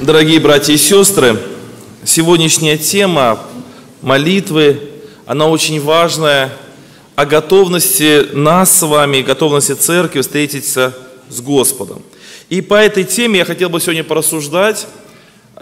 Дорогие братья и сестры, сегодняшняя тема молитвы, она очень важная о готовности нас с вами, готовности церкви встретиться с Господом. И по этой теме я хотел бы сегодня порассуждать.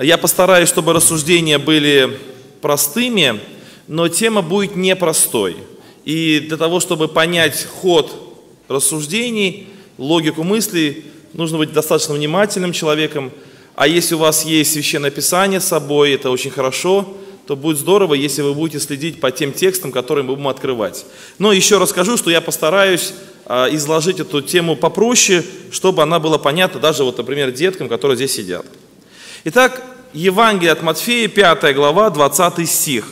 Я постараюсь, чтобы рассуждения были простыми, но тема будет непростой. И для того, чтобы понять ход рассуждений, логику мыслей, нужно быть достаточно внимательным человеком. А если у вас есть священное писание с собой, это очень хорошо, то будет здорово, если вы будете следить по тем текстам, которые мы будем открывать. Но еще расскажу, что я постараюсь а, изложить эту тему попроще, чтобы она была понятна даже, вот, например, деткам, которые здесь сидят. Итак, Евангелие от Матфея, 5 глава, 20 стих.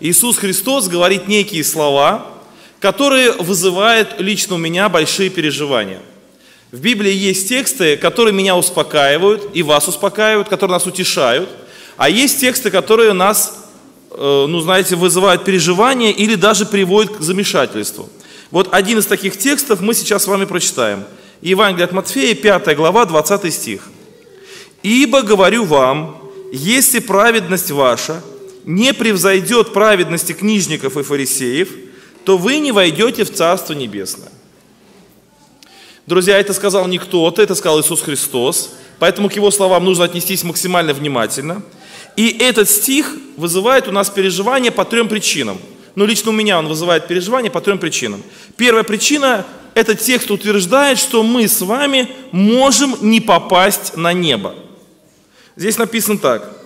Иисус Христос говорит некие слова, которые вызывают лично у меня большие переживания – в Библии есть тексты, которые меня успокаивают и вас успокаивают, которые нас утешают. А есть тексты, которые нас, э, ну, знаете, вызывают переживания или даже приводят к замешательству. Вот один из таких текстов мы сейчас с вами прочитаем. Евангелие от Матфея, 5 глава, 20 стих. «Ибо говорю вам, если праведность ваша не превзойдет праведности книжников и фарисеев, то вы не войдете в Царство Небесное». Друзья, это сказал не кто-то, это сказал Иисус Христос. Поэтому к его словам нужно отнестись максимально внимательно. И этот стих вызывает у нас переживания по трем причинам. Ну, лично у меня он вызывает переживания по трем причинам. Первая причина – этот текст утверждает, что мы с вами можем не попасть на небо. Здесь написано так.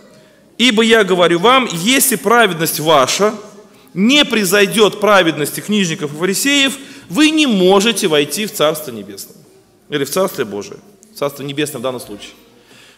«Ибо я говорю вам, если праведность ваша не произойдет праведности книжников и фарисеев, вы не можете войти в Царство Небесное. Или в Царствие Божие. Царство Небесное в данном случае.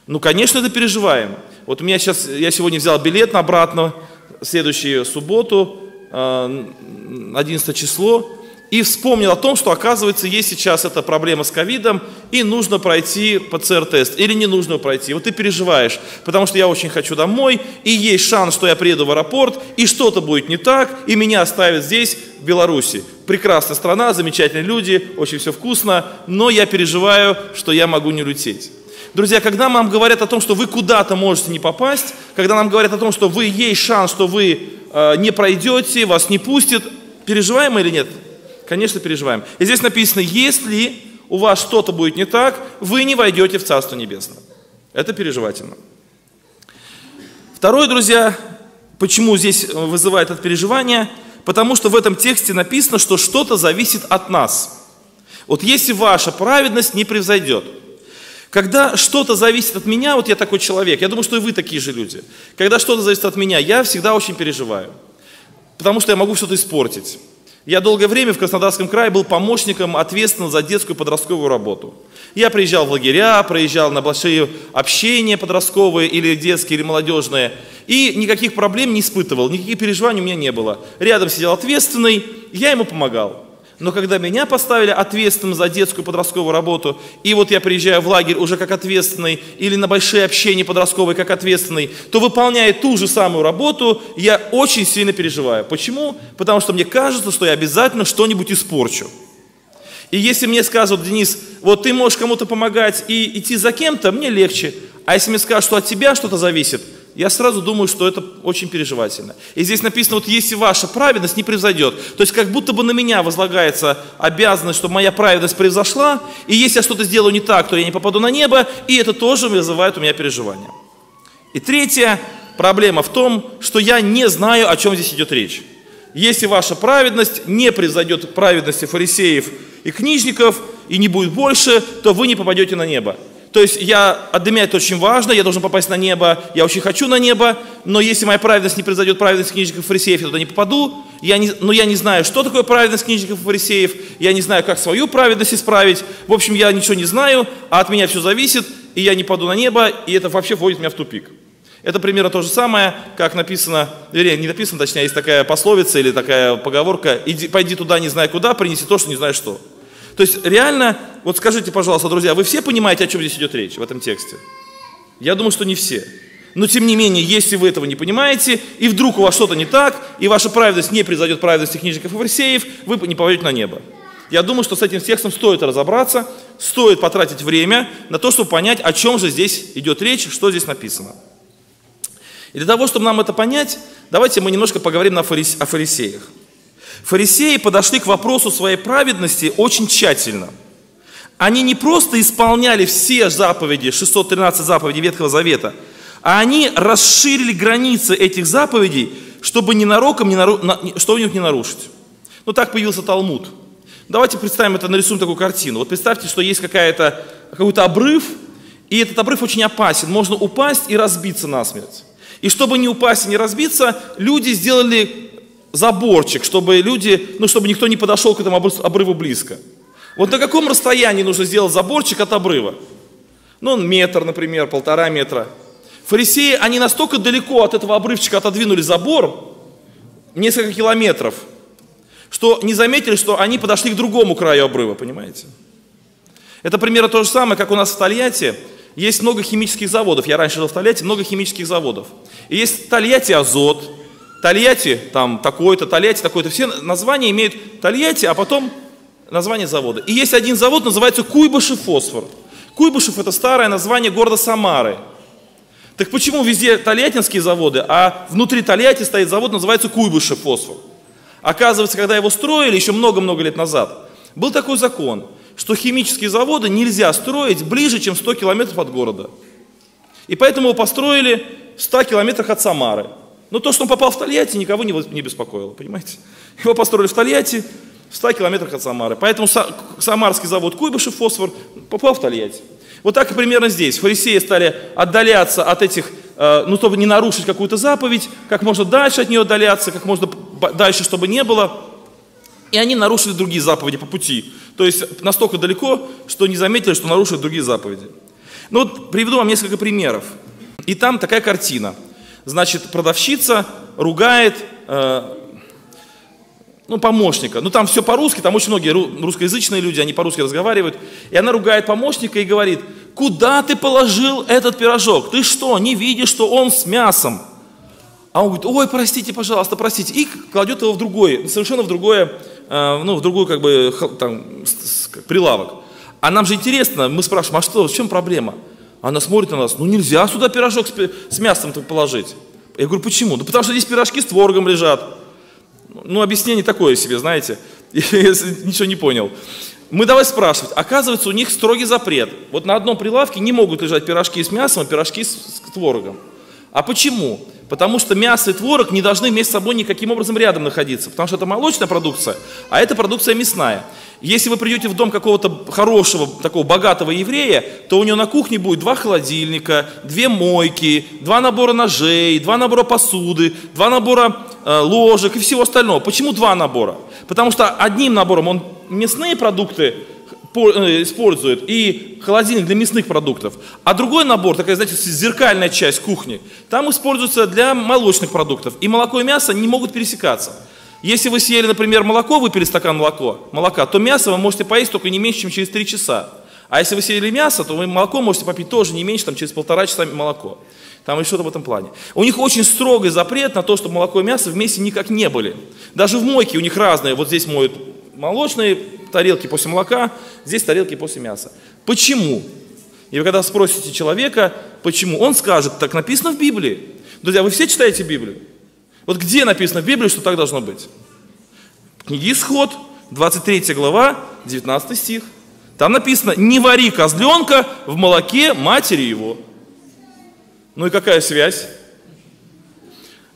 Ну, конечно, это переживаем. Вот у меня сейчас, я сегодня взял билет на обратно, следующую субботу, 11 э, число, и вспомнил о том, что, оказывается, есть сейчас эта проблема с ковидом, и нужно пройти ПЦР-тест, или не нужно пройти. Вот ты переживаешь, потому что я очень хочу домой, и есть шанс, что я приеду в аэропорт, и что-то будет не так, и меня оставят здесь, в Беларуси. Прекрасная страна, замечательные люди, очень все вкусно, но я переживаю, что я могу не лететь. Друзья, когда нам говорят о том, что вы куда-то можете не попасть, когда нам говорят о том, что вы есть шанс, что вы э, не пройдете, вас не пустят, переживаем или нет? Конечно, переживаем. И здесь написано, если у вас что-то будет не так, вы не войдете в Царство Небесное. Это переживательно. Второе, друзья, почему здесь вызывает это переживание? Потому что в этом тексте написано, что что-то зависит от нас. Вот если ваша праведность не превзойдет. Когда что-то зависит от меня, вот я такой человек, я думаю, что и вы такие же люди. Когда что-то зависит от меня, я всегда очень переживаю. Потому что я могу что-то испортить. Я долгое время в Краснодарском крае был помощником, ответственным за детскую подростковую работу. Я приезжал в лагеря, проезжал на большие общения подростковые или детские, или молодежные. И никаких проблем не испытывал, никаких переживаний у меня не было. Рядом сидел ответственный, я ему помогал. Но когда меня поставили ответственным за детскую подростковую работу, и вот я приезжаю в лагерь уже как ответственный, или на большие общения подростковые как ответственный, то выполняя ту же самую работу, я очень сильно переживаю. Почему? Потому что мне кажется, что я обязательно что-нибудь испорчу. И если мне скажут, Денис, вот ты можешь кому-то помогать и идти за кем-то, мне легче. А если мне скажут, что от тебя что-то зависит, я сразу думаю, что это очень переживательно. И здесь написано, вот если ваша праведность не превзойдет, то есть как будто бы на меня возлагается обязанность, чтобы моя праведность превзошла, и если я что-то сделаю не так, то я не попаду на небо, и это тоже вызывает у меня переживания. И третья проблема в том, что я не знаю, о чем здесь идет речь. Если ваша праведность не превзойдет праведности фарисеев и книжников, и не будет больше, то вы не попадете на небо. То есть я, для меня это очень важно, я должен попасть на небо, я очень хочу на небо, но если моя праведность не произойдет, праведность книжников фарисеев, я туда не попаду, я не, но я не знаю, что такое праведность книжников фарисеев, я не знаю, как свою праведность исправить, в общем, я ничего не знаю, а от меня все зависит, и я не паду на небо, и это вообще вводит меня в тупик. Это примерно то же самое, как написано, вернее, не написано, точнее, есть такая пословица или такая поговорка, иди, пойди туда, не знаю куда, принеси то, что не знаешь что. То есть реально, вот скажите, пожалуйста, друзья, вы все понимаете, о чем здесь идет речь в этом тексте? Я думаю, что не все. Но тем не менее, если вы этого не понимаете, и вдруг у вас что-то не так, и ваша праведность не произойдет праведности книжников и фарисеев, вы не попадете на небо. Я думаю, что с этим текстом стоит разобраться, стоит потратить время на то, чтобы понять, о чем же здесь идет речь, что здесь написано. И для того, чтобы нам это понять, давайте мы немножко поговорим о фарисеях. Фарисеи подошли к вопросу своей праведности очень тщательно. Они не просто исполняли все заповеди, 613 заповедей Ветхого Завета, а они расширили границы этих заповедей, чтобы ненароком, не нару... что у них не нарушить. Ну так появился Талмуд. Давайте представим это, нарисуем такую картину. Вот представьте, что есть какая-то, какой-то обрыв, и этот обрыв очень опасен. Можно упасть и разбиться насмерть. И чтобы не упасть и не разбиться, люди сделали заборчик, чтобы люди, ну, чтобы никто не подошел к этому обрыву близко. Вот на каком расстоянии нужно сделать заборчик от обрыва? Ну, метр, например, полтора метра. Фарисеи, они настолько далеко от этого обрывчика отодвинули забор, несколько километров, что не заметили, что они подошли к другому краю обрыва, понимаете? Это примерно то же самое, как у нас в Тольятти. Есть много химических заводов. Я раньше жил в Тольятти, много химических заводов. И есть Тольятти Азот, Тольятти там такой-то, Тольятти такой-то. Все названия имеют Тольятти, а потом название завода. И есть один завод, называется Куйбышев фосфор. Куйбышев это старое название города Самары. Так почему везде тольяттинские заводы, а внутри Тольятти стоит завод, называется Куйбышев фосфор? Оказывается, когда его строили еще много-много лет назад, был такой закон, что химические заводы нельзя строить ближе, чем 100 километров от города. И поэтому его построили в 100 километрах от Самары. Но то, что он попал в Тольятти, никого не, беспокоило, понимаете? Его построили в Тольятти, в 100 километрах от Самары. Поэтому самарский завод Куйбышев фосфор попал в Тольятти. Вот так и примерно здесь. Фарисеи стали отдаляться от этих, э, ну, чтобы не нарушить какую-то заповедь, как можно дальше от нее отдаляться, как можно дальше, чтобы не было. И они нарушили другие заповеди по пути. То есть настолько далеко, что не заметили, что нарушили другие заповеди. Ну вот приведу вам несколько примеров. И там такая картина. Значит, продавщица ругает э, ну, помощника. Ну, там все по-русски, там очень многие русскоязычные люди, они по-русски разговаривают. И она ругает помощника и говорит, куда ты положил этот пирожок? Ты что, не видишь, что он с мясом? А он говорит, ой, простите, пожалуйста, простите. И кладет его в другое, совершенно в другое, э, ну, в другую, как бы, там, прилавок. А нам же интересно, мы спрашиваем, а что, в чем проблема? Она смотрит на нас, ну, нельзя сюда пирожок с, с мясом положить. Я говорю, почему? Ну, потому что здесь пирожки с творогом лежат. Ну, объяснение такое себе, знаете, если ничего не понял. Мы давай спрашивать. Оказывается, у них строгий запрет. Вот на одном прилавке не могут лежать пирожки с мясом, а пирожки с, с творогом. А почему? Потому что мясо и творог не должны вместе с собой никаким образом рядом находиться. Потому что это молочная продукция, а это продукция мясная. Если вы придете в дом какого-то хорошего, такого богатого еврея, то у него на кухне будет два холодильника, две мойки, два набора ножей, два набора посуды, два набора э, ложек и всего остального. Почему два набора? Потому что одним набором он мясные продукты использует и холодильник для мясных продуктов. А другой набор, такая, знаете, зеркальная часть кухни, там используется для молочных продуктов. И молоко и мясо не могут пересекаться. Если вы съели, например, молоко, выпили стакан молоко, молока, то мясо вы можете поесть только не меньше, чем через 3 часа. А если вы съели мясо, то вы молоко можете попить тоже не меньше, чем через полтора часа молоко. Там еще что-то в этом плане. У них очень строгий запрет на то, чтобы молоко и мясо вместе никак не были. Даже в мойке у них разные. Вот здесь моют молочные тарелки после молока, здесь тарелки после мяса. Почему? И вы когда спросите человека, почему, он скажет, так написано в Библии. Друзья, вы все читаете Библию? Вот где написано в Библии, что так должно быть? Книги Исход, 23 глава, 19 стих. Там написано, не вари козленка в молоке матери его. Ну и какая связь?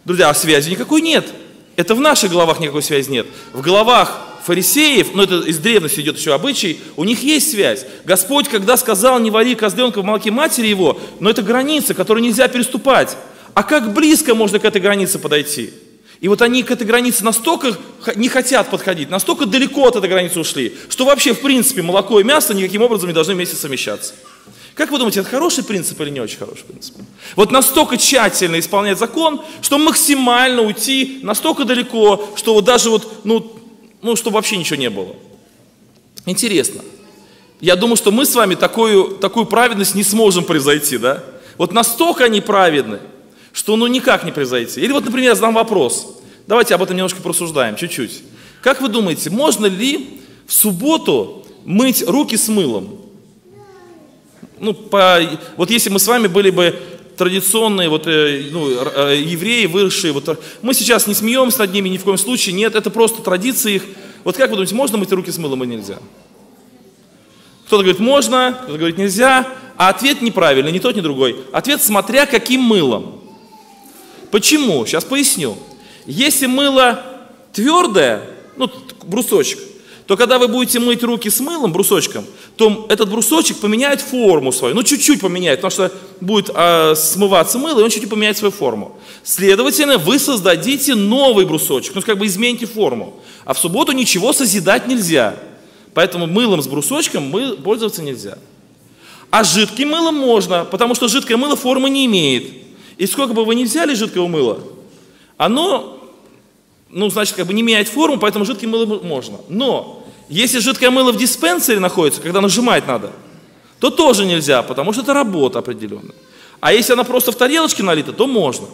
Друзья, а связи никакой нет. Это в наших головах никакой связи нет. В головах фарисеев, ну это из древности идет еще обычай, у них есть связь. Господь, когда сказал, не вари козленка в молоке матери его, но это граница, которую нельзя переступать. А как близко можно к этой границе подойти? И вот они к этой границе настолько не хотят подходить, настолько далеко от этой границы ушли, что вообще, в принципе, молоко и мясо никаким образом не должны вместе совмещаться. Как вы думаете, это хороший принцип или не очень хороший принцип? Вот настолько тщательно исполнять закон, что максимально уйти настолько далеко, что вот даже вот, ну, ну, чтобы вообще ничего не было. Интересно. Я думаю, что мы с вами такую, такую праведность не сможем превзойти, да? Вот настолько они праведны, что ну никак не произойти. Или вот, например, задам вопрос. Давайте об этом немножко просуждаем, чуть-чуть. Как вы думаете, можно ли в субботу мыть руки с мылом. Ну, по, вот если мы с вами были бы традиционные вот, э, ну, э, евреи, выросшие, вот, мы сейчас не смеемся над ними ни в коем случае, нет, это просто традиции их. Вот как вы думаете, можно мыть руки с мылом или нельзя? Кто-то говорит, можно, кто-то говорит, нельзя, а ответ неправильный, ни тот, ни другой. Ответ, смотря каким мылом. Почему? Сейчас поясню. Если мыло твердое, ну, брусочек, то когда вы будете мыть руки с мылом, брусочком, то этот брусочек поменяет форму свою, ну чуть-чуть поменяет, потому что будет э, смываться мыло, и он чуть-чуть поменяет свою форму. Следовательно, вы создадите новый брусочек, ну как бы измените форму. А в субботу ничего созидать нельзя. Поэтому мылом с брусочком мы пользоваться нельзя. А жидким мылом можно, потому что жидкое мыло формы не имеет. И сколько бы вы ни взяли жидкого мыла, оно ну, значит, как бы не меняет форму, поэтому жидкое мыло можно. Но, если жидкое мыло в диспенсере находится, когда нажимать надо, то тоже нельзя, потому что это работа определенная. А если она просто в тарелочке налита, то можно.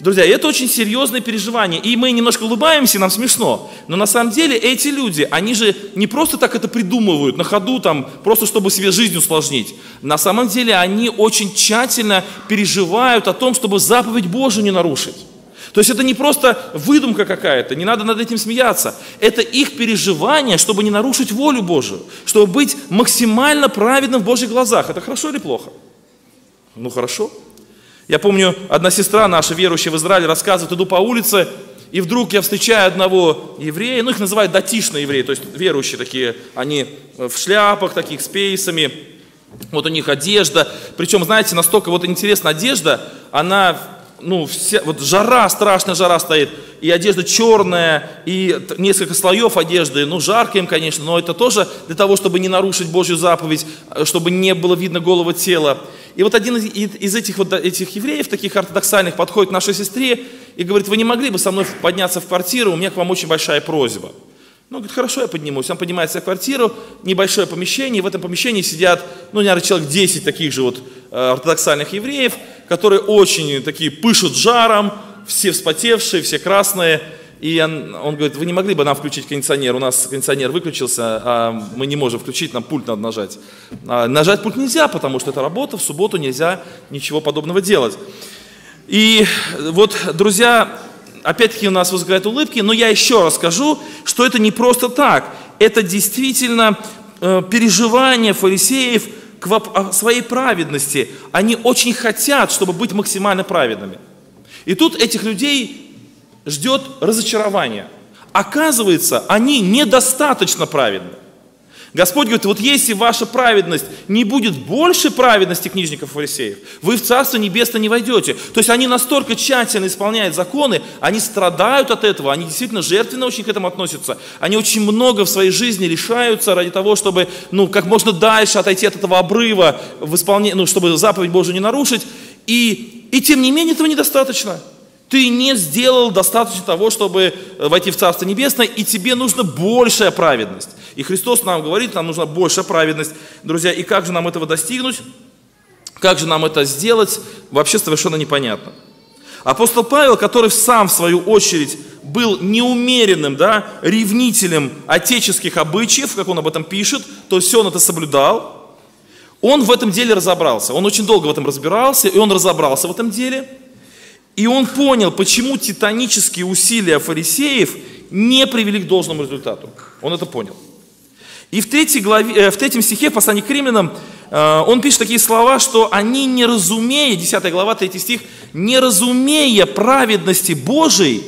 Друзья, это очень серьезное переживание. И мы немножко улыбаемся, нам смешно. Но на самом деле эти люди, они же не просто так это придумывают на ходу, там, просто чтобы себе жизнь усложнить. На самом деле они очень тщательно переживают о том, чтобы заповедь Божию не нарушить. То есть это не просто выдумка какая-то, не надо над этим смеяться. Это их переживание, чтобы не нарушить волю Божию, чтобы быть максимально праведным в Божьих глазах. Это хорошо или плохо? Ну хорошо. Я помню, одна сестра наша, верующая в Израиле, рассказывает, иду по улице, и вдруг я встречаю одного еврея, ну их называют датишные евреи, то есть верующие такие, они в шляпах таких, с пейсами, вот у них одежда, причем, знаете, настолько вот интересна одежда, она ну, вся, вот жара, страшная жара стоит, и одежда черная, и несколько слоев одежды, ну, жарко им, конечно, но это тоже для того, чтобы не нарушить Божью заповедь, э, чтобы не было видно голого тела. И вот один из, этих вот этих евреев, таких ортодоксальных, подходит к нашей сестре и говорит, вы не могли бы со мной подняться в квартиру, у меня к вам очень большая просьба. Ну, говорит, хорошо, я поднимусь. Он поднимается в квартиру, небольшое помещение, и в этом помещении сидят, ну, наверное, человек 10 таких же вот э, ортодоксальных евреев, которые очень такие пышут жаром, все вспотевшие, все красные. И он, он говорит, вы не могли бы нам включить кондиционер? У нас кондиционер выключился, а мы не можем включить, нам пульт надо нажать. А нажать пульт нельзя, потому что это работа, в субботу нельзя ничего подобного делать. И вот, друзья, опять-таки у нас возникают улыбки, но я еще раз скажу, что это не просто так. Это действительно э, переживание фарисеев к своей праведности. Они очень хотят, чтобы быть максимально праведными. И тут этих людей ждет разочарование. Оказывается, они недостаточно праведны. Господь говорит, вот если ваша праведность не будет больше праведности книжников и фарисеев, вы в Царство Небесное не войдете. То есть они настолько тщательно исполняют законы, они страдают от этого, они действительно жертвенно очень к этому относятся. Они очень много в своей жизни лишаются ради того, чтобы ну, как можно дальше отойти от этого обрыва, в исполнении, ну, чтобы заповедь Божию не нарушить. И, и тем не менее этого недостаточно. Ты не сделал достаточно того, чтобы э, войти в Царство Небесное, и тебе нужна большая праведность. И Христос нам говорит, нам нужна большая праведность. Друзья, и как же нам этого достигнуть? Как же нам это сделать? Вообще совершенно непонятно. Апостол Павел, который сам, в свою очередь, был неумеренным, да, ревнителем отеческих обычаев, как он об этом пишет, то есть он это соблюдал, он в этом деле разобрался. Он очень долго в этом разбирался, и он разобрался в этом деле – и он понял, почему титанические усилия фарисеев не привели к должному результату. Он это понял. И в, третьей главе, э, в третьем стихе, в послании к римлянам, э, он пишет такие слова, что они не разумея, 10 глава, 3 стих, не разумея праведности Божией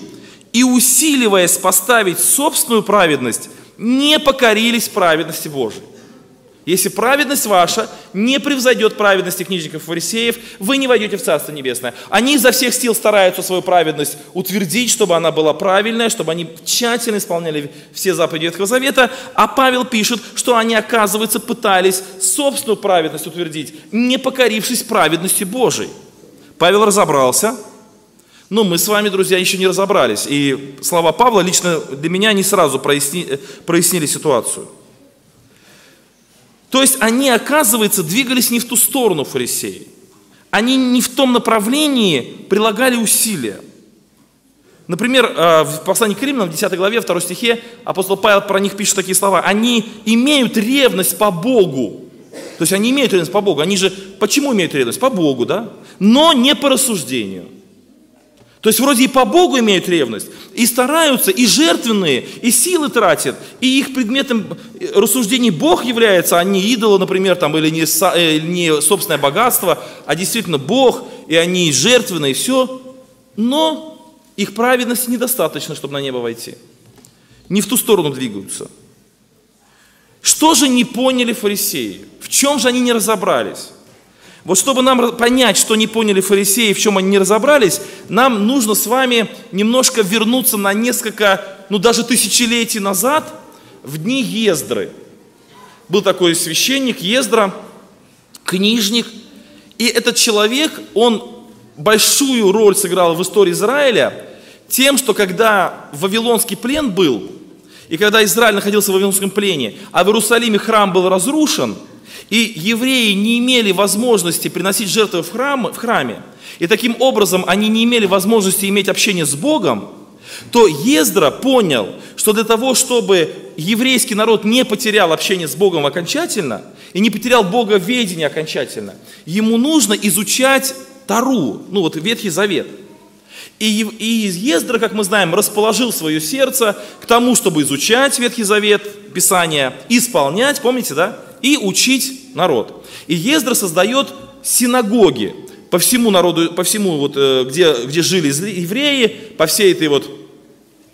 и усиливаясь поставить собственную праведность, не покорились праведности Божией. Если праведность ваша не превзойдет праведности книжников и фарисеев, вы не войдете в Царство Небесное. Они изо всех сил стараются свою праведность утвердить, чтобы она была правильная, чтобы они тщательно исполняли все заповеди Ветхого Завета. А Павел пишет, что они, оказывается, пытались собственную праведность утвердить, не покорившись праведности Божией. Павел разобрался, но мы с вами, друзья, еще не разобрались. И слова Павла лично для меня не сразу проясни, прояснили ситуацию. То есть они, оказывается, двигались не в ту сторону фарисеи. Они не в том направлении прилагали усилия. Например, э, в послании к Римлянам, в 10 главе, 2 стихе, апостол Павел про них пишет такие слова. Они имеют ревность по Богу. То есть они имеют ревность по Богу. Они же почему имеют ревность? По Богу, да? Но не по рассуждению. То есть вроде и по Богу имеют ревность, и стараются, и жертвенные, и силы тратят, и их предметом рассуждений Бог является, а не идолы, например, там, или не, э, не собственное богатство, а действительно Бог, и они жертвенные, и все. Но их праведности недостаточно, чтобы на небо войти. Не в ту сторону двигаются. Что же не поняли фарисеи? В чем же они не разобрались? Вот чтобы нам понять, что не поняли фарисеи, в чем они не разобрались, нам нужно с вами немножко вернуться на несколько, ну даже тысячелетий назад, в дни Ездры. Был такой священник Ездра, книжник, и этот человек, он большую роль сыграл в истории Израиля тем, что когда Вавилонский плен был, и когда Израиль находился в Вавилонском плене, а в Иерусалиме храм был разрушен – и евреи не имели возможности приносить жертвы в, храм, в храме, и таким образом они не имели возможности иметь общение с Богом, то Ездра понял, что для того, чтобы еврейский народ не потерял общение с Богом окончательно и не потерял Бога ведение окончательно, ему нужно изучать Тару, ну вот Ветхий Завет. И, и Ездра, как мы знаем, расположил свое сердце к тому, чтобы изучать Ветхий Завет, Писание, исполнять, помните, да? И учить народ. И Ездра создает синагоги по всему народу, по всему, вот, э, где, где жили евреи, по всей этой вот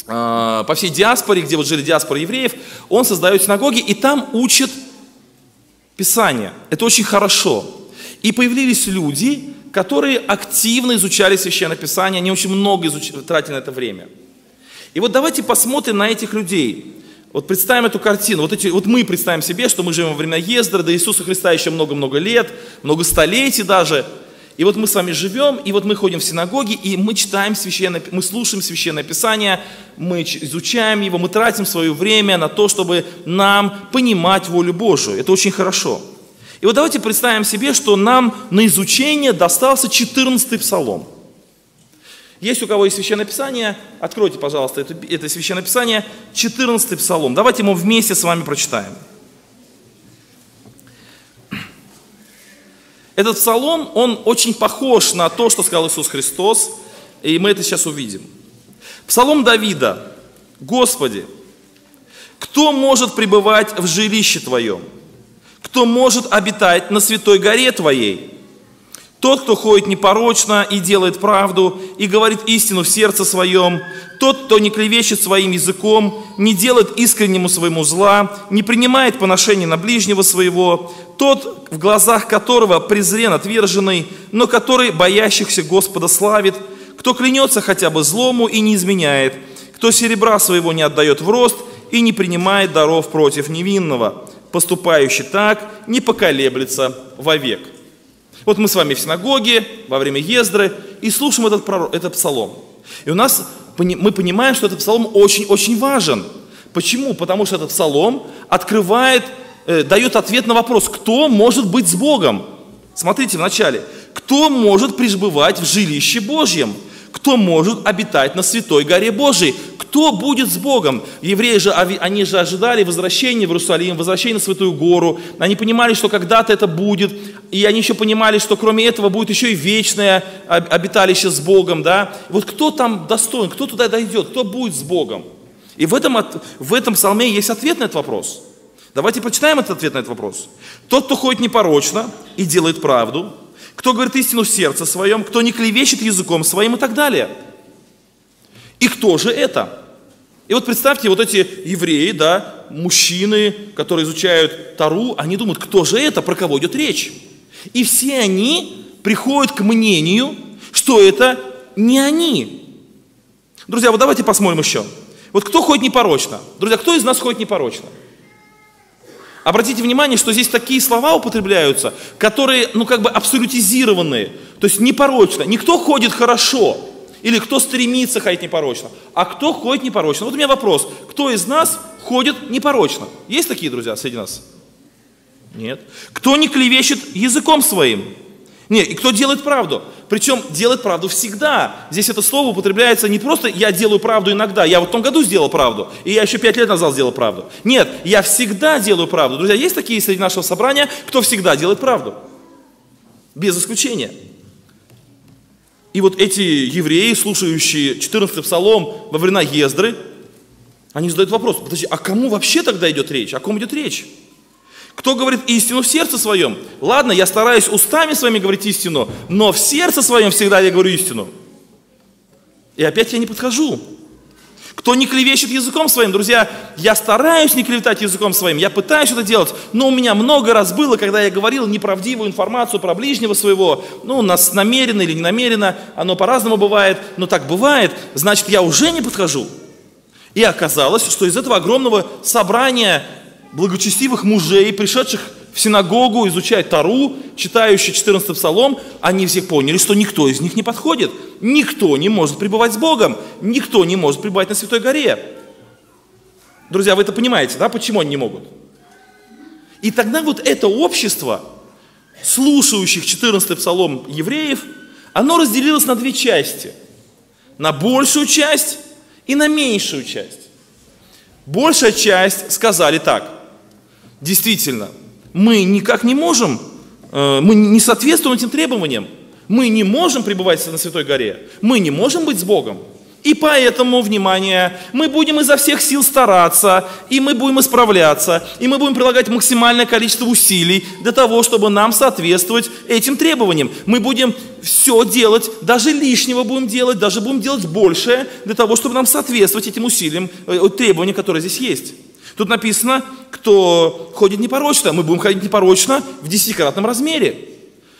а, по всей диаспоре, где вот жили диаспоры евреев, он создает синагоги и там учит Писание. Это очень хорошо. И появились люди, которые активно изучали Священное Писание, они очень много изуч... тратили на это время. И вот давайте посмотрим на этих людей. Вот представим эту картину. Вот, эти, вот мы представим себе, что мы живем во время Ездра, до Иисуса Христа еще много-много лет, много столетий даже. И вот мы с вами живем, и вот мы ходим в синагоги, и мы читаем священное, мы слушаем священное писание, мы изучаем его, мы тратим свое время на то, чтобы нам понимать волю Божию. Это очень хорошо. И вот давайте представим себе, что нам на изучение достался 14 псалом. Есть у кого есть Священное Писание, откройте, пожалуйста, это, это Священное Писание, 14 Псалом. Давайте мы вместе с вами прочитаем. Этот псалом, он очень похож на то, что сказал Иисус Христос, и мы это сейчас увидим. Псалом Давида. «Господи, кто может пребывать в жилище Твоем? Кто может обитать на святой горе Твоей?» Тот, кто ходит непорочно и делает правду, и говорит истину в сердце своем, тот, кто не клевещет своим языком, не делает искреннему своему зла, не принимает поношения на ближнего своего, тот, в глазах которого презрен отверженный, но который боящихся Господа славит, кто клянется хотя бы злому и не изменяет, кто серебра своего не отдает в рост и не принимает даров против невинного, поступающий так не поколеблется вовек. Вот мы с вами в синагоге во время Ездры и слушаем этот, этот псалом. И у нас мы понимаем, что этот псалом очень-очень важен. Почему? Потому что этот псалом открывает, э, дает ответ на вопрос, кто может быть с Богом. Смотрите вначале, кто может пребывать в жилище Божьем? Кто может обитать на святой горе Божией? Кто будет с Богом? Евреи же, они же ожидали возвращения в Иерусалим, возвращения на Святую Гору. Они понимали, что когда-то это будет. И они еще понимали, что кроме этого будет еще и вечное обиталище с Богом. Да? Вот кто там достоин, кто туда дойдет, кто будет с Богом? И в этом, в этом псалме есть ответ на этот вопрос. Давайте прочитаем этот ответ на этот вопрос. Тот, кто ходит непорочно и делает правду, кто говорит истину в сердце своем, кто не клевещет языком своим и так далее – и кто же это? И вот представьте, вот эти евреи, да, мужчины, которые изучают Тару, они думают, кто же это, про кого идет речь? И все они приходят к мнению, что это не они. Друзья, вот давайте посмотрим еще. Вот кто ходит непорочно? Друзья, кто из нас ходит непорочно? Обратите внимание, что здесь такие слова употребляются, которые, ну, как бы абсолютизированные. То есть непорочно. Никто ходит хорошо. Или кто стремится ходить непорочно. А кто ходит непорочно? Вот у меня вопрос. Кто из нас ходит непорочно? Есть такие друзья среди нас? Нет. Кто не клевещет языком своим? Нет. И кто делает правду? Причем делать правду всегда. Здесь это слово употребляется не просто «я делаю правду иногда», я вот в том году сделал правду, и я еще пять лет назад сделал правду. Нет, я всегда делаю правду. Друзья, есть такие среди нашего собрания, кто всегда делает правду. Без исключения. И вот эти евреи, слушающие 14 псалом во времена Ездры, они задают вопрос, подожди, а кому вообще тогда идет речь? О ком идет речь? Кто говорит истину в сердце своем? Ладно, я стараюсь устами своими говорить истину, но в сердце своем всегда я говорю истину. И опять я не подхожу. Кто не клевещет языком своим, друзья, я стараюсь не клеветать языком своим, я пытаюсь это делать, но у меня много раз было, когда я говорил неправдивую информацию про ближнего своего, ну, нас намеренно или не намеренно, оно по-разному бывает, но так бывает, значит, я уже не подхожу. И оказалось, что из этого огромного собрания благочестивых мужей, пришедших в синагогу изучать Тару, читающих 14 псалом, они все поняли, что никто из них не подходит. Никто не может пребывать с Богом. Никто не может пребывать на Святой горе. Друзья, вы это понимаете, да, почему они не могут? И тогда вот это общество, слушающих 14 псалом евреев, оно разделилось на две части. На большую часть и на меньшую часть. Большая часть сказали так. Действительно, мы никак не можем, э, мы не соответствуем этим требованиям. Мы не можем пребывать на Святой горе. Мы не можем быть с Богом. И поэтому, внимание, мы будем изо всех сил стараться, и мы будем исправляться, и мы будем прилагать максимальное количество усилий для того, чтобы нам соответствовать этим требованиям. Мы будем все делать, даже лишнего будем делать, даже будем делать большее для того, чтобы нам соответствовать этим усилиям, э, требованиям, которые здесь есть. Тут написано, кто ходит непорочно, мы будем ходить непорочно в десятикратном размере.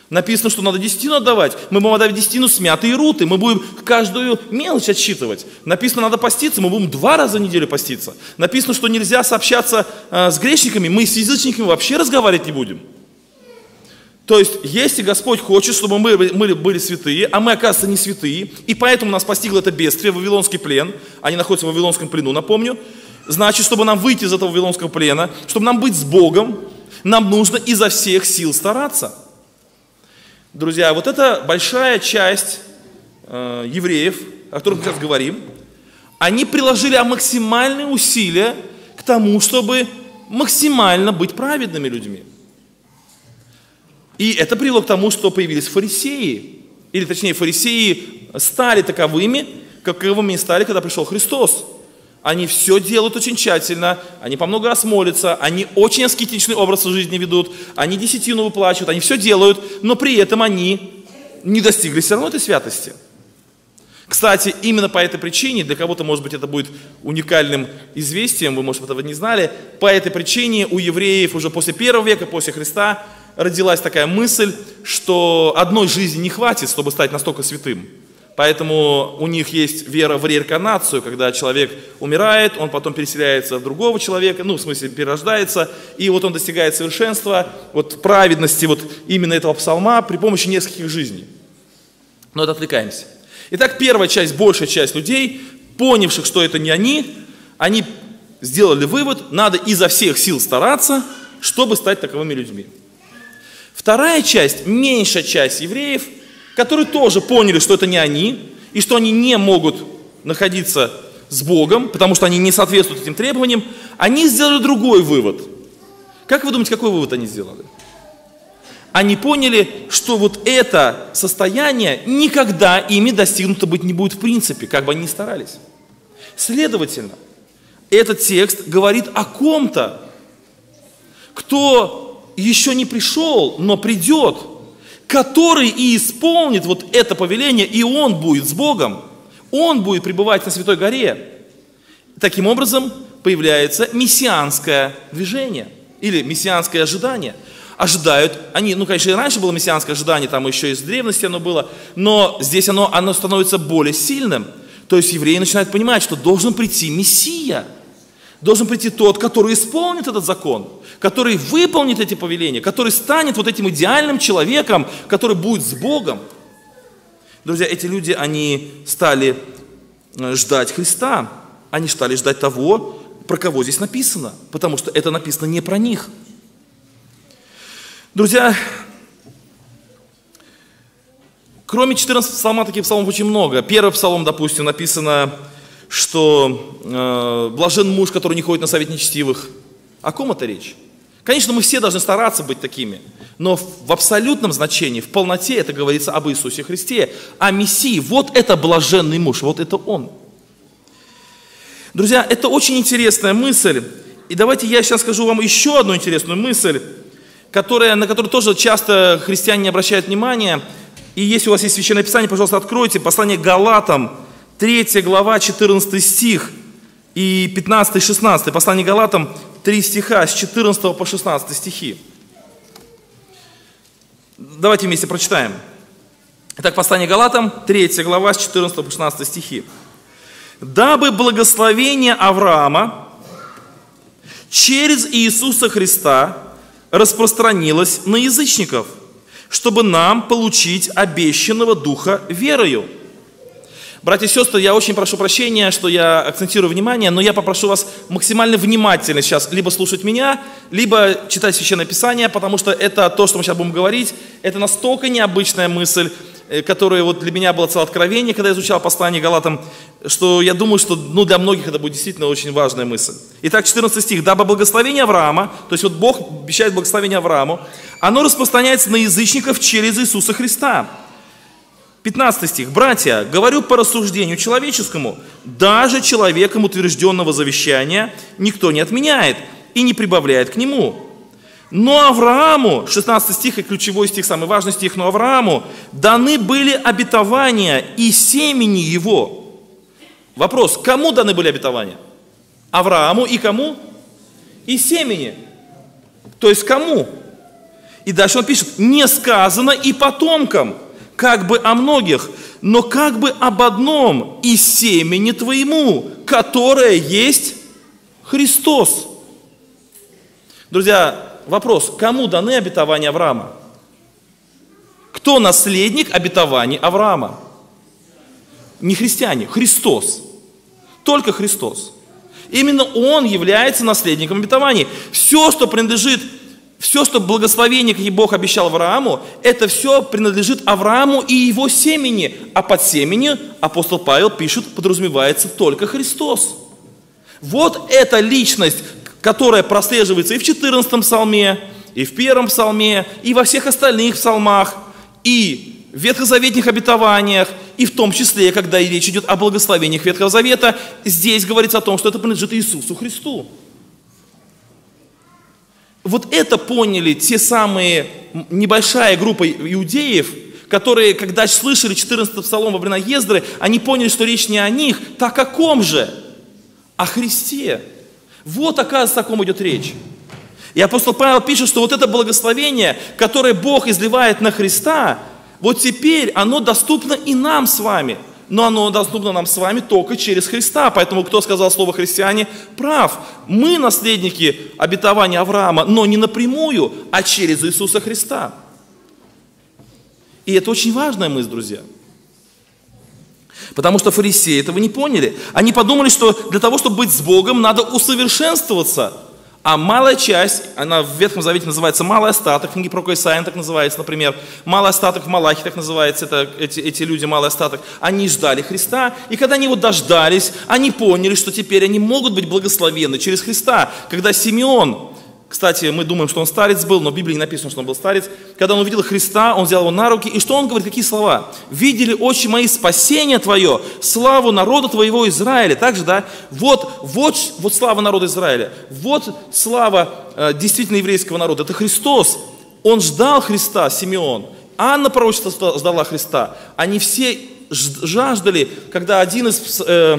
Написано, что надо десятину отдавать. Мы будем отдавать десятину смятые руты. Мы будем каждую мелочь отсчитывать. Написано, надо поститься. Мы будем два раза в неделю поститься. Написано, что нельзя сообщаться э, с грешниками. Мы с язычниками вообще разговаривать не будем. То есть, если Господь хочет, чтобы мы, мы были святые, а мы, оказывается, не святые, и поэтому нас постигло это бедствие, Вавилонский плен, они находятся в Вавилонском плену, напомню, Значит, чтобы нам выйти из этого вавилонского плена, чтобы нам быть с Богом, нам нужно изо всех сил стараться. Друзья, вот это большая часть э, евреев, о которых мы сейчас говорим, они приложили максимальные усилия к тому, чтобы максимально быть праведными людьми. И это привело к тому, что появились фарисеи, или точнее фарисеи стали таковыми, каковыми стали, когда пришел Христос. Они все делают очень тщательно, они по много раз молятся, они очень аскетичный образ жизни ведут, они десятину выплачивают, они все делают, но при этом они не достигли все равно этой святости. Кстати, именно по этой причине, для кого-то, может быть, это будет уникальным известием, вы, может, этого не знали, по этой причине у евреев уже после первого века, после Христа, родилась такая мысль, что одной жизни не хватит, чтобы стать настолько святым. Поэтому у них есть вера в реинкарнацию, когда человек умирает, он потом переселяется в другого человека, ну, в смысле, перерождается, и вот он достигает совершенства, вот праведности вот именно этого псалма при помощи нескольких жизней. Но это отвлекаемся. Итак, первая часть, большая часть людей, понявших, что это не они, они сделали вывод, надо изо всех сил стараться, чтобы стать таковыми людьми. Вторая часть, меньшая часть евреев – которые тоже поняли, что это не они, и что они не могут находиться с Богом, потому что они не соответствуют этим требованиям, они сделали другой вывод. Как вы думаете, какой вывод они сделали? Они поняли, что вот это состояние никогда ими достигнуто быть не будет в принципе, как бы они ни старались. Следовательно, этот текст говорит о ком-то, кто еще не пришел, но придет – который и исполнит вот это повеление, и он будет с Богом. Он будет пребывать на Святой горе. Таким образом, появляется мессианское движение или мессианское ожидание. Ожидают они, ну, конечно, и раньше было мессианское ожидание, там еще из древности оно было, но здесь оно, оно становится более сильным. То есть евреи начинают понимать, что должен прийти Мессия, должен прийти тот, который исполнит этот закон который выполнит эти повеления, который станет вот этим идеальным человеком, который будет с Богом. Друзья, эти люди, они стали э, ждать Христа, они стали ждать того, про кого здесь написано, потому что это написано не про них. Друзья, Кроме 14 псалма, таких псалмов очень много. Первый псалом, допустим, написано, что э, блажен муж, который не ходит на совет нечестивых. О ком это речь? Конечно, мы все должны стараться быть такими, но в абсолютном значении, в полноте это говорится об Иисусе Христе, о Мессии. Вот это блаженный муж, вот это Он. Друзья, это очень интересная мысль. И давайте я сейчас скажу вам еще одну интересную мысль, которая, на которую тоже часто христиане не обращают внимания. И если у вас есть Священное Писание, пожалуйста, откройте послание Галатам, 3 глава, 14 стих и 15 16. Послание Галатам, 3 стиха, с 14 по 16 стихи. Давайте вместе прочитаем. Итак, послание Галатам, 3 глава, с 14 по 16 стихи дабы благословение Авраама через Иисуса Христа распространилось на язычников, чтобы нам получить обещанного Духа верою. Братья и сестры, я очень прошу прощения, что я акцентирую внимание, но я попрошу вас максимально внимательно сейчас либо слушать меня, либо читать Священное Писание, потому что это то, что мы сейчас будем говорить, это настолько необычная мысль, Э, которое вот для меня было целое откровение, когда я изучал послание Галатам, что я думаю, что ну, для многих это будет действительно очень важная мысль. Итак, 14 стих. «Дабы благословение Авраама», то есть вот Бог обещает благословение Аврааму, оно распространяется на язычников через Иисуса Христа. 15 стих. «Братья, говорю по рассуждению человеческому, даже человеком утвержденного завещания никто не отменяет и не прибавляет к нему, но Аврааму, 16 стих и ключевой стих, самый важный стих, но Аврааму даны были обетования и семени его. Вопрос, кому даны были обетования? Аврааму и кому? И семени. То есть кому? И дальше он пишет, не сказано и потомкам, как бы о многих, но как бы об одном и семени твоему, которое есть Христос. Друзья, вопрос, кому даны обетования Авраама? Кто наследник обетований Авраама? Не христиане, Христос. Только Христос. Именно Он является наследником обетований. Все, что принадлежит, все, что благословение, какие Бог обещал Аврааму, это все принадлежит Аврааму и его семени. А под семени апостол Павел пишет, подразумевается только Христос. Вот эта личность, которая прослеживается и в 14 псалме, и в первом псалме, и во всех остальных псалмах, и в ветхозаветных обетованиях, и в том числе, когда и речь идет о благословениях Ветхого Завета, здесь говорится о том, что это принадлежит Иисусу Христу. Вот это поняли те самые небольшая группа иудеев, которые, когда слышали 14 псалом во времена Ездры, они поняли, что речь не о них, так о ком же? О Христе. Вот, оказывается, о ком идет речь. И апостол Павел пишет, что вот это благословение, которое Бог изливает на Христа, вот теперь оно доступно и нам с вами. Но оно доступно нам с вами только через Христа. Поэтому кто сказал слово христиане, прав. Мы наследники обетования Авраама, но не напрямую, а через Иисуса Христа. И это очень важная мысль, друзья. Потому что фарисеи этого не поняли. Они подумали, что для того, чтобы быть с Богом, надо усовершенствоваться. А малая часть, она в Ветхом Завете называется малый остаток, в книге про Исаия так называется, например. Малый остаток в Малахе так называется, это, эти, эти люди, малый остаток. Они ждали Христа, и когда они его дождались, они поняли, что теперь они могут быть благословены через Христа. Когда Симеон, кстати, мы думаем, что он старец был, но в Библии не написано, что он был старец. Когда он увидел Христа, он взял его на руки, и что он говорит, какие слова? «Видели очи мои спасение Твое, славу народа Твоего Израиля». Также, да, вот, вот, вот слава народа Израиля, вот слава э, действительно еврейского народа, это Христос. Он ждал Христа, Симеон. Анна пророчество ждала Христа. Они все жаждали, когда один из... Э,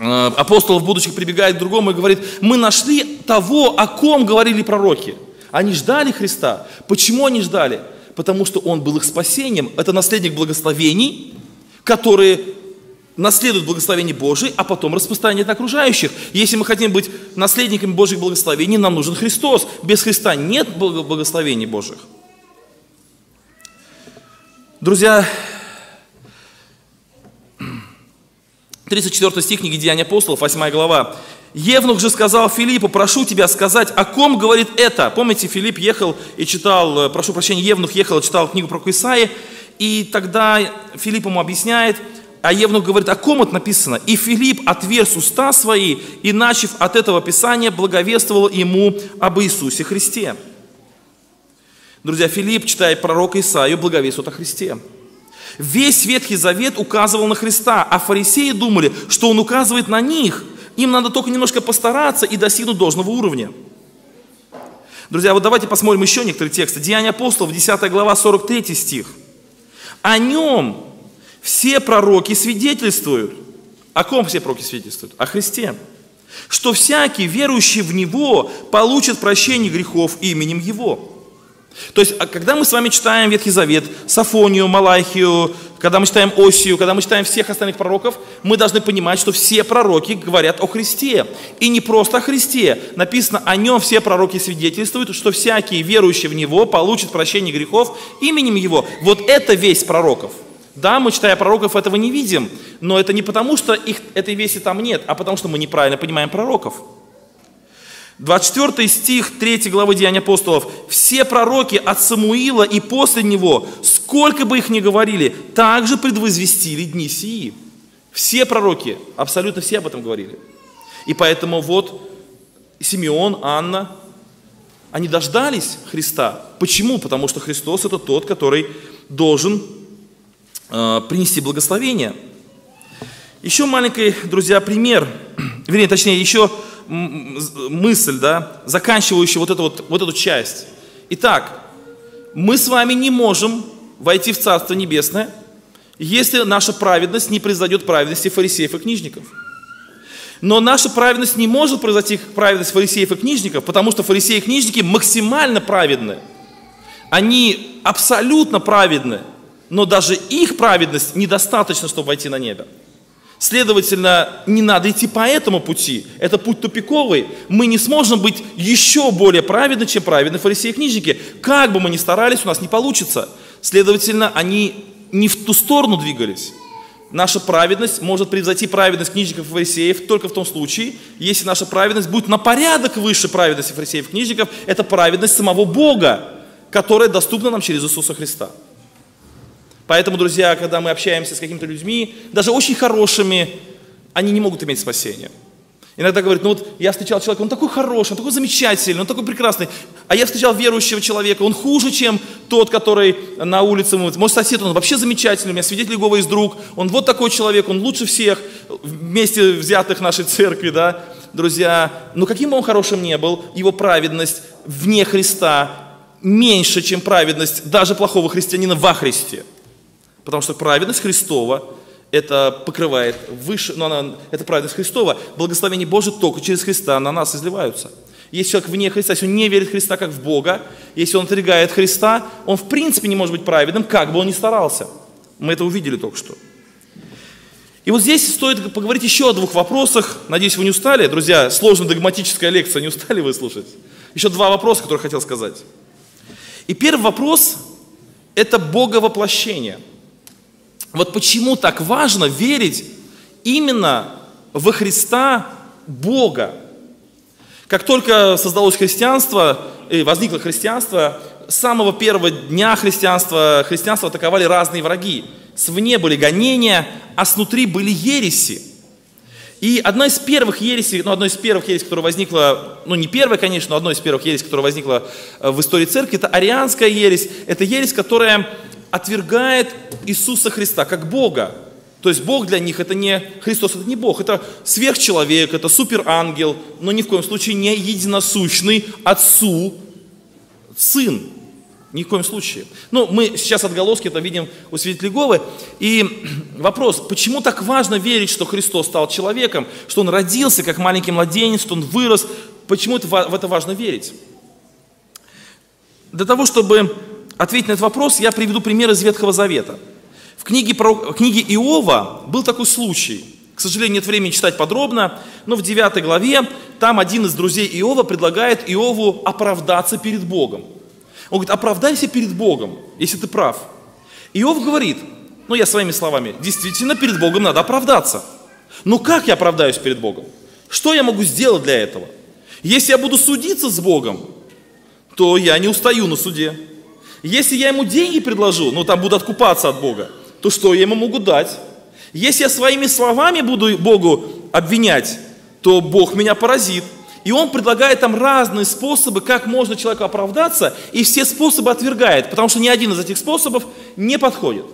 апостолов будущих прибегает к другому и говорит, мы нашли того, о ком говорили пророки. Они ждали Христа. Почему они ждали? Потому что Он был их спасением. Это наследник благословений, которые наследуют благословение Божие, а потом распространяют на окружающих. Если мы хотим быть наследниками Божьих благословений, нам нужен Христос. Без Христа нет благословений Божьих. Друзья, 34 стих книги Деяния апостолов, 8 глава. Евнух же сказал Филиппу, прошу тебя сказать, о ком говорит это. Помните, Филипп ехал и читал, э, прошу прощения, Евнух ехал и читал книгу про Исаи, И тогда Филипп ему объясняет, а Евнух говорит, о ком это написано? И Филипп отверз уста свои, и, начав от этого Писания, благовествовал ему об Иисусе Христе. Друзья, Филипп, читая пророка Исаию, благовествует о Христе. Весь Ветхий Завет указывал на Христа, а фарисеи думали, что он указывает на них. Им надо только немножко постараться и достигнуть должного уровня. Друзья, вот давайте посмотрим еще некоторые тексты. Деяния апостолов, 10 глава, 43 стих. О нем все пророки свидетельствуют. О ком все пророки свидетельствуют? О Христе. Что всякий, верующий в Него, получит прощение грехов именем Его. То есть, а когда мы с вами читаем Ветхий Завет, Сафонию, Малахию, когда мы читаем Осию, когда мы читаем всех остальных пророков, мы должны понимать, что все пророки говорят о Христе. И не просто о Христе. Написано, о нем все пророки свидетельствуют, что всякий верующий в Него получит прощение грехов именем Его. Вот это весь пророков. Да, мы, читая пророков, этого не видим, но это не потому, что их, этой веси там нет, а потому, что мы неправильно понимаем пророков. 24 стих 3 главы Деяния апостолов. «Все пророки от Самуила и после него, сколько бы их ни говорили, также предвозвестили дни сии». Все пророки, абсолютно все об этом говорили. И поэтому вот Симеон, Анна, они дождались Христа. Почему? Потому что Христос это тот, который должен э, принести благословение. Еще маленький, друзья, пример, вернее, точнее, еще мысль, да, заканчивающая вот эту, вот, вот эту часть. Итак, мы с вами не можем войти в Царство Небесное, если наша праведность не произойдет праведности фарисеев и книжников. Но наша праведность не может произойти праведность фарисеев и книжников, потому что фарисеи и книжники максимально праведны. Они абсолютно праведны, но даже их праведность недостаточно, чтобы войти на небо. Следовательно, не надо идти по этому пути. Это путь тупиковый. Мы не сможем быть еще более праведны, чем праведны фарисеи и книжники. Как бы мы ни старались, у нас не получится. Следовательно, они не в ту сторону двигались. Наша праведность может превзойти праведность книжников и фарисеев только в том случае, если наша праведность будет на порядок выше праведности фарисеев и книжников. Это праведность самого Бога, которая доступна нам через Иисуса Христа. Поэтому, друзья, когда мы общаемся с какими-то людьми, даже очень хорошими, они не могут иметь спасения. Иногда говорят, ну вот я встречал человека, он такой хороший, он такой замечательный, он такой прекрасный. А я встречал верующего человека, он хуже, чем тот, который на улице, мой сосед, он вообще замечательный, у меня свидетель Иеговы из друг, он вот такой человек, он лучше всех вместе взятых нашей церкви, да, друзья. Но каким бы он хорошим не был, его праведность вне Христа меньше, чем праведность даже плохого христианина во Христе. Потому что праведность Христова, это покрывает выше, но она, это праведность Христова, благословение Божие только через Христа на нас изливаются. Если человек вне Христа, если он не верит в Христа как в Бога, если он отригает Христа, он в принципе не может быть праведным, как бы он ни старался. Мы это увидели только что. И вот здесь стоит поговорить еще о двух вопросах. Надеюсь, вы не устали. Друзья, сложная догматическая лекция, не устали вы слушать? Еще два вопроса, которые хотел сказать. И первый вопрос – это Боговоплощение – вот почему так важно верить именно во Христа Бога. Как только создалось христианство, и возникло христианство, с самого первого дня христианства, христианство атаковали разные враги. Свне были гонения, а снутри были ереси. И одна из первых ересей, ну, одной из первых ересей, которая возникла, ну, не первая, конечно, но одной из первых ересей, которая возникла э, в истории церкви, это арианская ересь. Это ересь, которая отвергает Иисуса Христа как Бога. То есть Бог для них это не Христос, это не Бог, это сверхчеловек, это суперангел, но ни в коем случае не единосущный Отцу Сын. Ни в коем случае. Ну, мы сейчас отголоски это видим у свидетелей Говы. И вопрос, почему так важно верить, что Христос стал человеком, что Он родился как маленький младенец, что Он вырос? Почему это, в это важно верить? Для того, чтобы ответить на этот вопрос, я приведу пример из Ветхого Завета. В книге, в книге Иова был такой случай. К сожалению, нет времени читать подробно, но в 9 главе там один из друзей Иова предлагает Иову оправдаться перед Богом. Он говорит, оправдайся перед Богом, если ты прав. Иов говорит, ну я своими словами, действительно перед Богом надо оправдаться. Но как я оправдаюсь перед Богом? Что я могу сделать для этого? Если я буду судиться с Богом, то я не устаю на суде. Если я ему деньги предложу, ну там буду откупаться от Бога, то что я ему могу дать? Если я своими словами буду Богу обвинять, то Бог меня поразит. И он предлагает там разные способы, как можно человеку оправдаться, и все способы отвергает, потому что ни один из этих способов не подходит.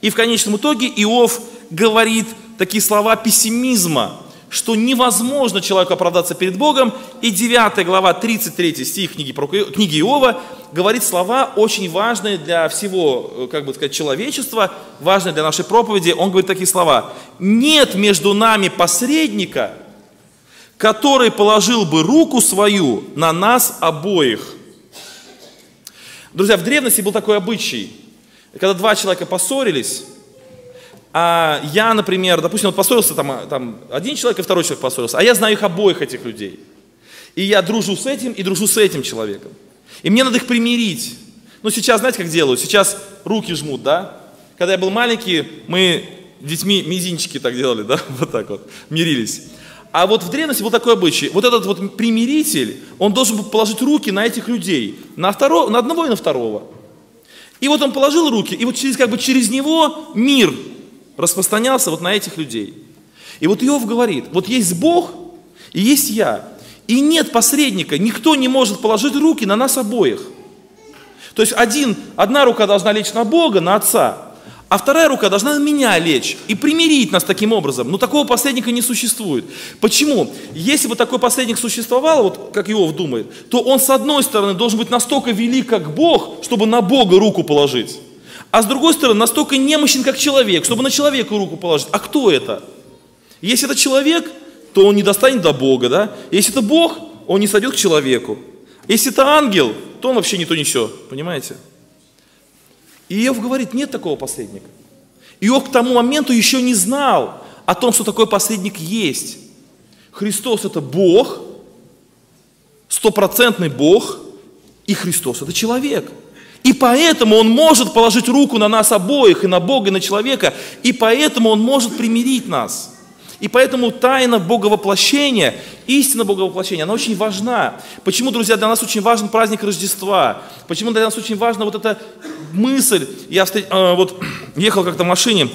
И в конечном итоге Иов говорит такие слова пессимизма, что невозможно человеку оправдаться перед Богом. И 9 глава, 33 стих книги, книги Иова говорит слова очень важные для всего, э, как бы сказать, человечества, важные для нашей проповеди. Он говорит такие слова. «Нет между нами посредника, который положил бы руку свою на нас обоих». Друзья, в древности был такой обычай. Когда два человека поссорились, а я, например, допустим, вот поссорился там, там один человек и второй человек поссорился, а я знаю их обоих этих людей. И я дружу с этим и дружу с этим человеком. И мне надо их примирить. Ну, сейчас, знаете, как делают? Сейчас руки жмут, да? Когда я был маленький, мы детьми мизинчики так делали, да? Вот так вот, мирились. А вот в древности был такой обычай. Вот этот вот примиритель, он должен был положить руки на этих людей. На, второго, на одного и на второго. И вот он положил руки, и вот через, как бы через него мир распространялся вот на этих людей. И вот Иов говорит, вот есть Бог и есть я. И нет посредника, никто не может положить руки на нас обоих. То есть один, одна рука должна лечь на Бога, на Отца, а вторая рука должна на меня лечь и примирить нас таким образом. Но такого посредника не существует. Почему? Если бы такой посредник существовал, вот как Иов думает, то он с одной стороны должен быть настолько велик, как Бог, чтобы на Бога руку положить а с другой стороны настолько немощен, как человек, чтобы на человека руку положить. А кто это? Если это человек, то он не достанет до Бога, да? Если это Бог, он не сойдет к человеку. Если это ангел, то он вообще не то, все, понимаете? И Иов говорит, нет такого посредника. Иов к тому моменту еще не знал о том, что такой посредник есть. Христос это Бог, стопроцентный Бог, и Христос это человек – и поэтому Он может положить руку на нас обоих, и на Бога, и на человека, и поэтому Он может примирить нас. И поэтому тайна Боговоплощения, истина Боговоплощения, она очень важна. Почему, друзья, для нас очень важен праздник Рождества? Почему для нас очень важна вот эта мысль? Я э, вот ехал как-то в машине,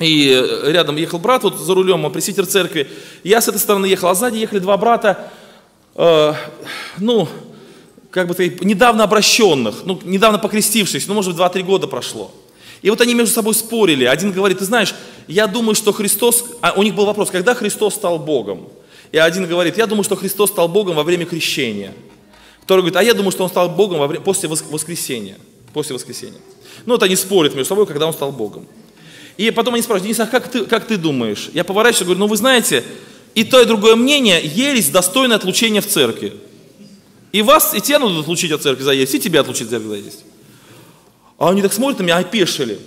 и рядом ехал брат вот за рулем, пресвитер церкви. Я с этой стороны ехал, а сзади ехали два брата, э, ну, как бы сказать, недавно обращенных, ну, недавно покрестившихся, ну, может, 2-3 года прошло. И вот они между собой спорили. Один говорит, ты знаешь, я думаю, что Христос... А у них был вопрос, когда Христос стал Богом? И один говорит, я думаю, что Христос стал Богом во время крещения. Второй говорит, а я думаю, что Он стал Богом во время, после воскресения. После воскресения. Ну, вот они спорят между собой, когда Он стал Богом. И потом они спрашивают, Денис, а как ты, как ты думаешь? Я поворачиваюсь и говорю, ну, вы знаете, и то, и другое мнение, ересь достойно отлучения в церкви. И вас, и тебя надо отлучить от церкви заесть, и тебя отлучить от церкви заесть. А они так смотрят на меня, опешили.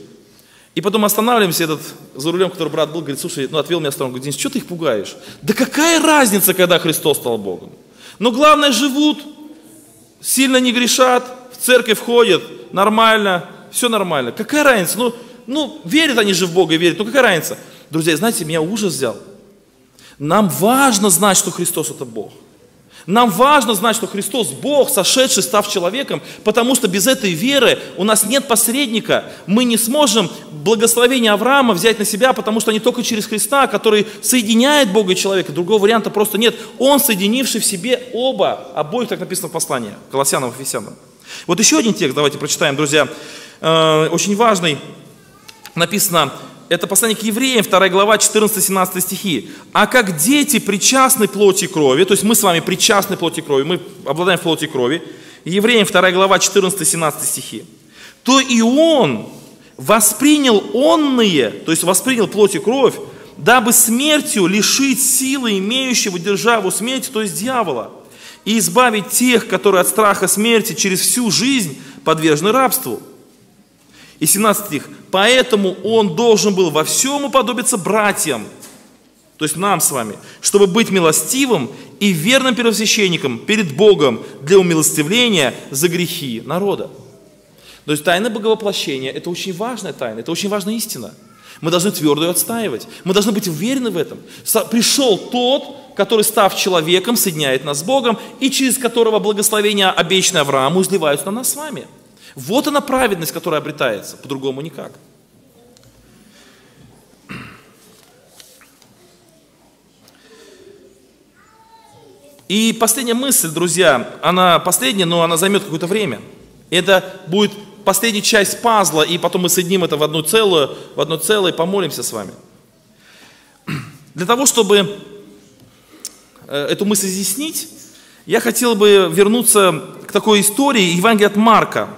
И потом останавливаемся, этот за рулем, который брат был, говорит, слушай, ну отвел меня в сторону, говорит, Денис, что ты их пугаешь? Да какая разница, когда Христос стал Богом? Но главное, живут, сильно не грешат, в церковь ходят, нормально, все нормально. Какая разница? Ну, ну, верят они же в Бога, верят, ну какая разница? Друзья, знаете, меня ужас взял. Нам важно знать, что Христос это Бог. Нам важно знать, что Христос Бог, сошедший, став человеком, потому что без этой веры у нас нет посредника. Мы не сможем благословение Авраама взять на себя, потому что они только через Христа, который соединяет Бога и человека. Другого варианта просто нет. Он, соединивший в себе оба, обоих, так написано в послании, Колоссянам Ефесянам. Вот еще один текст, давайте прочитаем, друзья, э, очень важный. Написано, это послание к евреям, 2 глава, 14-17 стихи. «А как дети причастны плоти и крови», то есть мы с вами причастны плоти и крови, мы обладаем плоти и крови, евреям 2 глава, 14-17 стихи, то и он воспринял онные, то есть воспринял плоть и кровь, дабы смертью лишить силы имеющего державу смерти, то есть дьявола, и избавить тех, которые от страха смерти через всю жизнь подвержены рабству. И 17 стих. Поэтому он должен был во всем уподобиться братьям, то есть нам с вами, чтобы быть милостивым и верным первосвященником перед Богом для умилостивления за грехи народа. То есть тайна боговоплощения – это очень важная тайна, это очень важная истина. Мы должны твердо ее отстаивать. Мы должны быть уверены в этом. Пришел тот, который, став человеком, соединяет нас с Богом, и через которого благословения обещанные Аврааму изливаются на нас с вами – Вот она праведность, которая обретается, по-другому никак. И последняя мысль, друзья, она последняя, но она займет какое-то время. Это будет последняя часть пазла, и потом мы соединим это в одну целую, в одно целое помолимся с вами. Для того, чтобы э, эту мысль изъяснить, я хотел бы вернуться к такой истории Евангелия от Марка.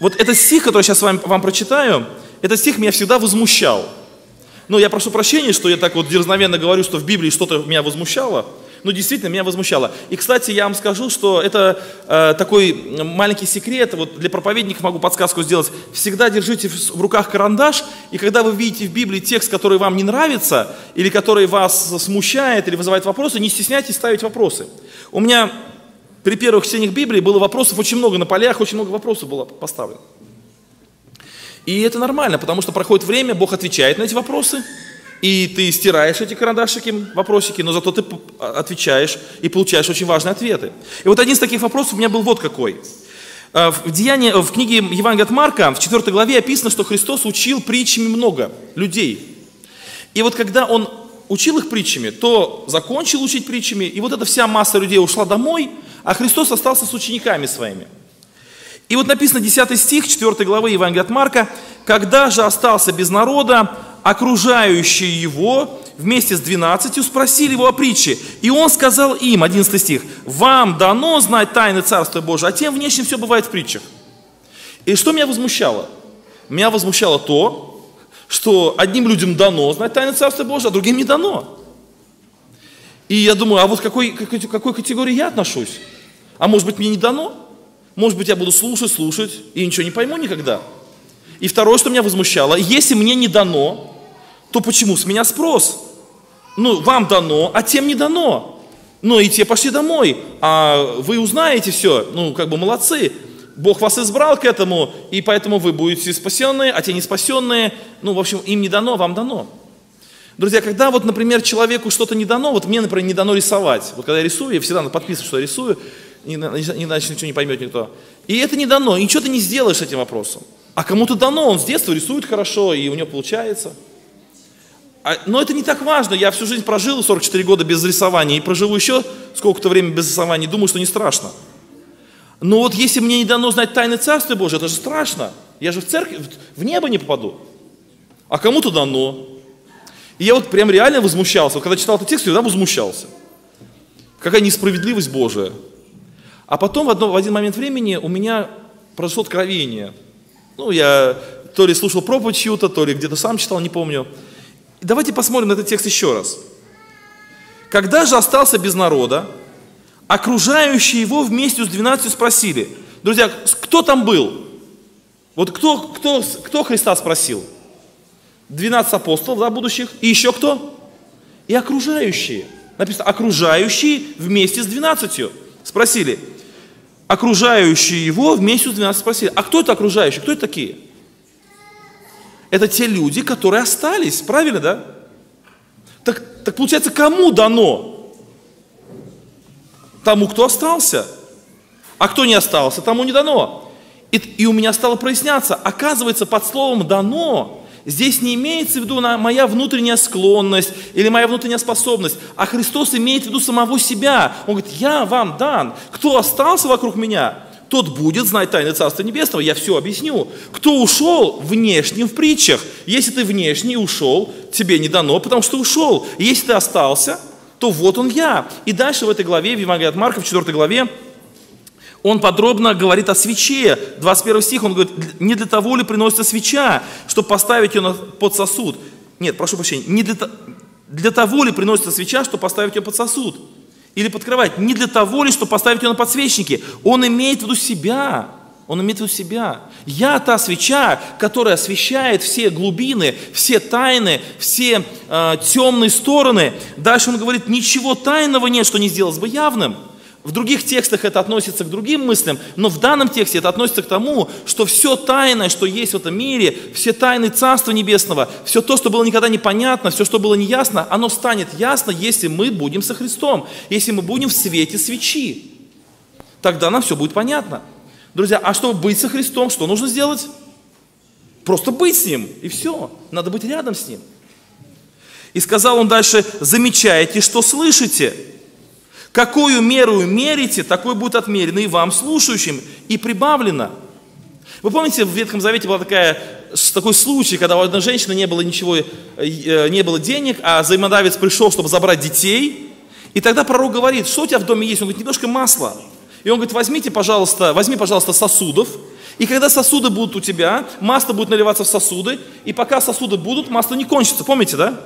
Вот этот стих, который я сейчас вам, вам прочитаю, этот стих меня всегда возмущал. Ну, я прошу прощения, что я так вот дерзновенно говорю, что в Библии что-то меня возмущало – ну, действительно, меня возмущало. И, кстати, я вам скажу, что это э, такой маленький секрет, вот для проповедников могу подсказку сделать. Всегда держите в, в руках карандаш, и когда вы видите в Библии текст, который вам не нравится, или который вас смущает, или вызывает вопросы, не стесняйтесь ставить вопросы. У меня при первых чтениях Библии было вопросов очень много на полях, очень много вопросов было поставлено. И это нормально, потому что проходит время, Бог отвечает на эти вопросы, и ты стираешь эти карандашики, вопросики, но зато ты отвечаешь и получаешь очень важные ответы. И вот один из таких вопросов у меня был вот какой. Э, в, деянии, в книге Евангелия от Марка, в 4 главе описано, что Христос учил притчами много людей. И вот когда Он учил их притчами, то закончил учить притчами, и вот эта вся масса людей ушла домой, а Христос остался с учениками своими. И вот написано 10 стих 4 главы Евангелия от Марка, «Когда же остался без народа, окружающие его вместе с двенадцатью спросили его о притче. И он сказал им, 11 стих, «Вам дано знать тайны Царства Божия, а тем внешне все бывает в притчах». И что меня возмущало? Меня возмущало то, что одним людям дано знать тайны Царства Божия, а другим не дано. И я думаю, а вот к какой, какой, какой категории я отношусь? А может быть мне не дано? Может быть я буду слушать, слушать и ничего не пойму никогда? И второе, что меня возмущало, если мне не дано, то почему с меня спрос? Ну, вам дано, а тем не дано. Ну, и те пошли домой, а вы узнаете все, ну, как бы молодцы. Бог вас избрал к этому, и поэтому вы будете спасенные, а те не спасенные, ну, в общем, им не дано, вам дано. Друзья, когда вот, например, человеку что-то не дано, вот мне, например, не дано рисовать. Вот когда я рисую, я всегда подписываю, что я рисую, иначе ничего не поймет никто. И это не дано, и ничего ты не сделаешь этим вопросом. А кому-то дано, он с детства рисует хорошо, и у него получается. А, но это не так важно. Я всю жизнь прожил 44 года без рисования и проживу еще сколько-то времени без рисования. Думаю, что не страшно. Но вот если мне не дано знать тайны Царства Божьего, это же страшно. Я же в церковь, в небо не попаду. А кому-то дано. И я вот прям реально возмущался. Вот когда читал этот текст, я всегда возмущался. Какая несправедливость Божия. А потом в, одно, в один момент времени у меня произошло откровение. Ну, я то ли слушал проповедь чью-то, то ли где-то сам читал, не помню. Давайте посмотрим на этот текст еще раз. Когда же остался без народа, окружающие его вместе с двенадцатью спросили. Друзья, кто там был? Вот кто, кто, кто Христа спросил? 12 апостолов, да, будущих. И еще кто? И окружающие. Написано, окружающие вместе с двенадцатью. Спросили. Окружающие его вместе с двенадцатью спросили. А кто это окружающие? Кто это такие? это те люди, которые остались, правильно, да? Так, так получается, кому дано? Тому, кто остался. А кто не остался, тому не дано. И, и у меня стало проясняться, оказывается, под словом «дано» здесь не имеется в виду моя внутренняя склонность или моя внутренняя способность, а Христос имеет в виду самого себя. Он говорит, я вам дан. Кто остался вокруг меня, тот будет знать тайны Царства Небесного. Я все объясню. Кто ушел внешним в притчах? Если ты внешний ушел, тебе не дано, потому что ушел. Если ты остался, то вот он я. И дальше в этой главе, в Евангелии от Марка, в 4 главе, он подробно говорит о свече. 21 стих, он говорит, не для того ли приносится свеча, чтобы поставить ее под сосуд. Нет, прошу прощения, не для, для того ли приносится свеча, чтобы поставить ее под сосуд или под кровать не для того ли, чтобы поставить ее на подсвечнике. Он имеет в виду себя. Он имеет в виду себя. Я та свеча, которая освещает все глубины, все тайны, все э, темные стороны. Дальше он говорит, ничего тайного нет, что не сделалось бы явным. В других текстах это относится к другим мыслям, но в данном тексте это относится к тому, что все тайное, что есть в этом мире, все тайны Царства Небесного, все то, что было никогда непонятно, все, что было неясно, оно станет ясно, если мы будем со Христом, если мы будем в свете свечи. Тогда нам все будет понятно. Друзья, а чтобы быть со Христом, что нужно сделать? Просто быть с Ним, и все. Надо быть рядом с Ним. И сказал он дальше, замечаете, что слышите. Какую меру мерите, такой будет отмерено и вам, слушающим, и прибавлено. Вы помните, в Ветхом Завете был такая, такой случай, когда у одной женщины не было ничего, э, не было денег, а взаимодавец пришел, чтобы забрать детей. И тогда пророк говорит, что у тебя в доме есть? Он говорит, немножко масла. И он говорит, возьмите, пожалуйста, возьми, пожалуйста, сосудов. И когда сосуды будут у тебя, масло будет наливаться в сосуды. И пока сосуды будут, масло не кончится. Помните, да?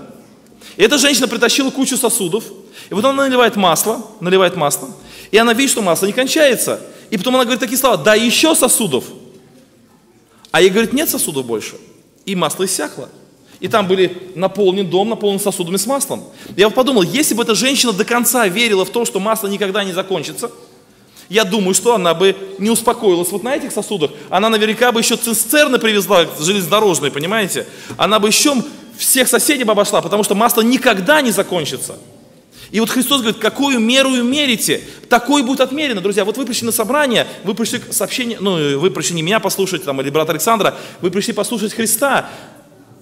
И эта женщина притащила кучу сосудов. И вот она наливает масло, наливает масло. И она видит, что масло не кончается. И потом она говорит такие слова, да еще сосудов. А ей говорит, нет сосудов больше. И масло иссякло. И там были наполнен дом, наполнен сосудами с маслом. Я вот подумал, если бы эта женщина до конца верила в то, что масло никогда не закончится, я думаю, что она бы не успокоилась вот на этих сосудах. Она наверняка бы еще цистерны привезла железнодорожные, понимаете? Она бы еще всех соседей бы обошла, потому что масло никогда не закончится. И вот Христос говорит, какую меру мерите, такой будет отмерено. Друзья, вот вы пришли на собрание, вы пришли к сообщению, ну, вы пришли не меня послушать, там, или брата Александра, вы пришли послушать Христа.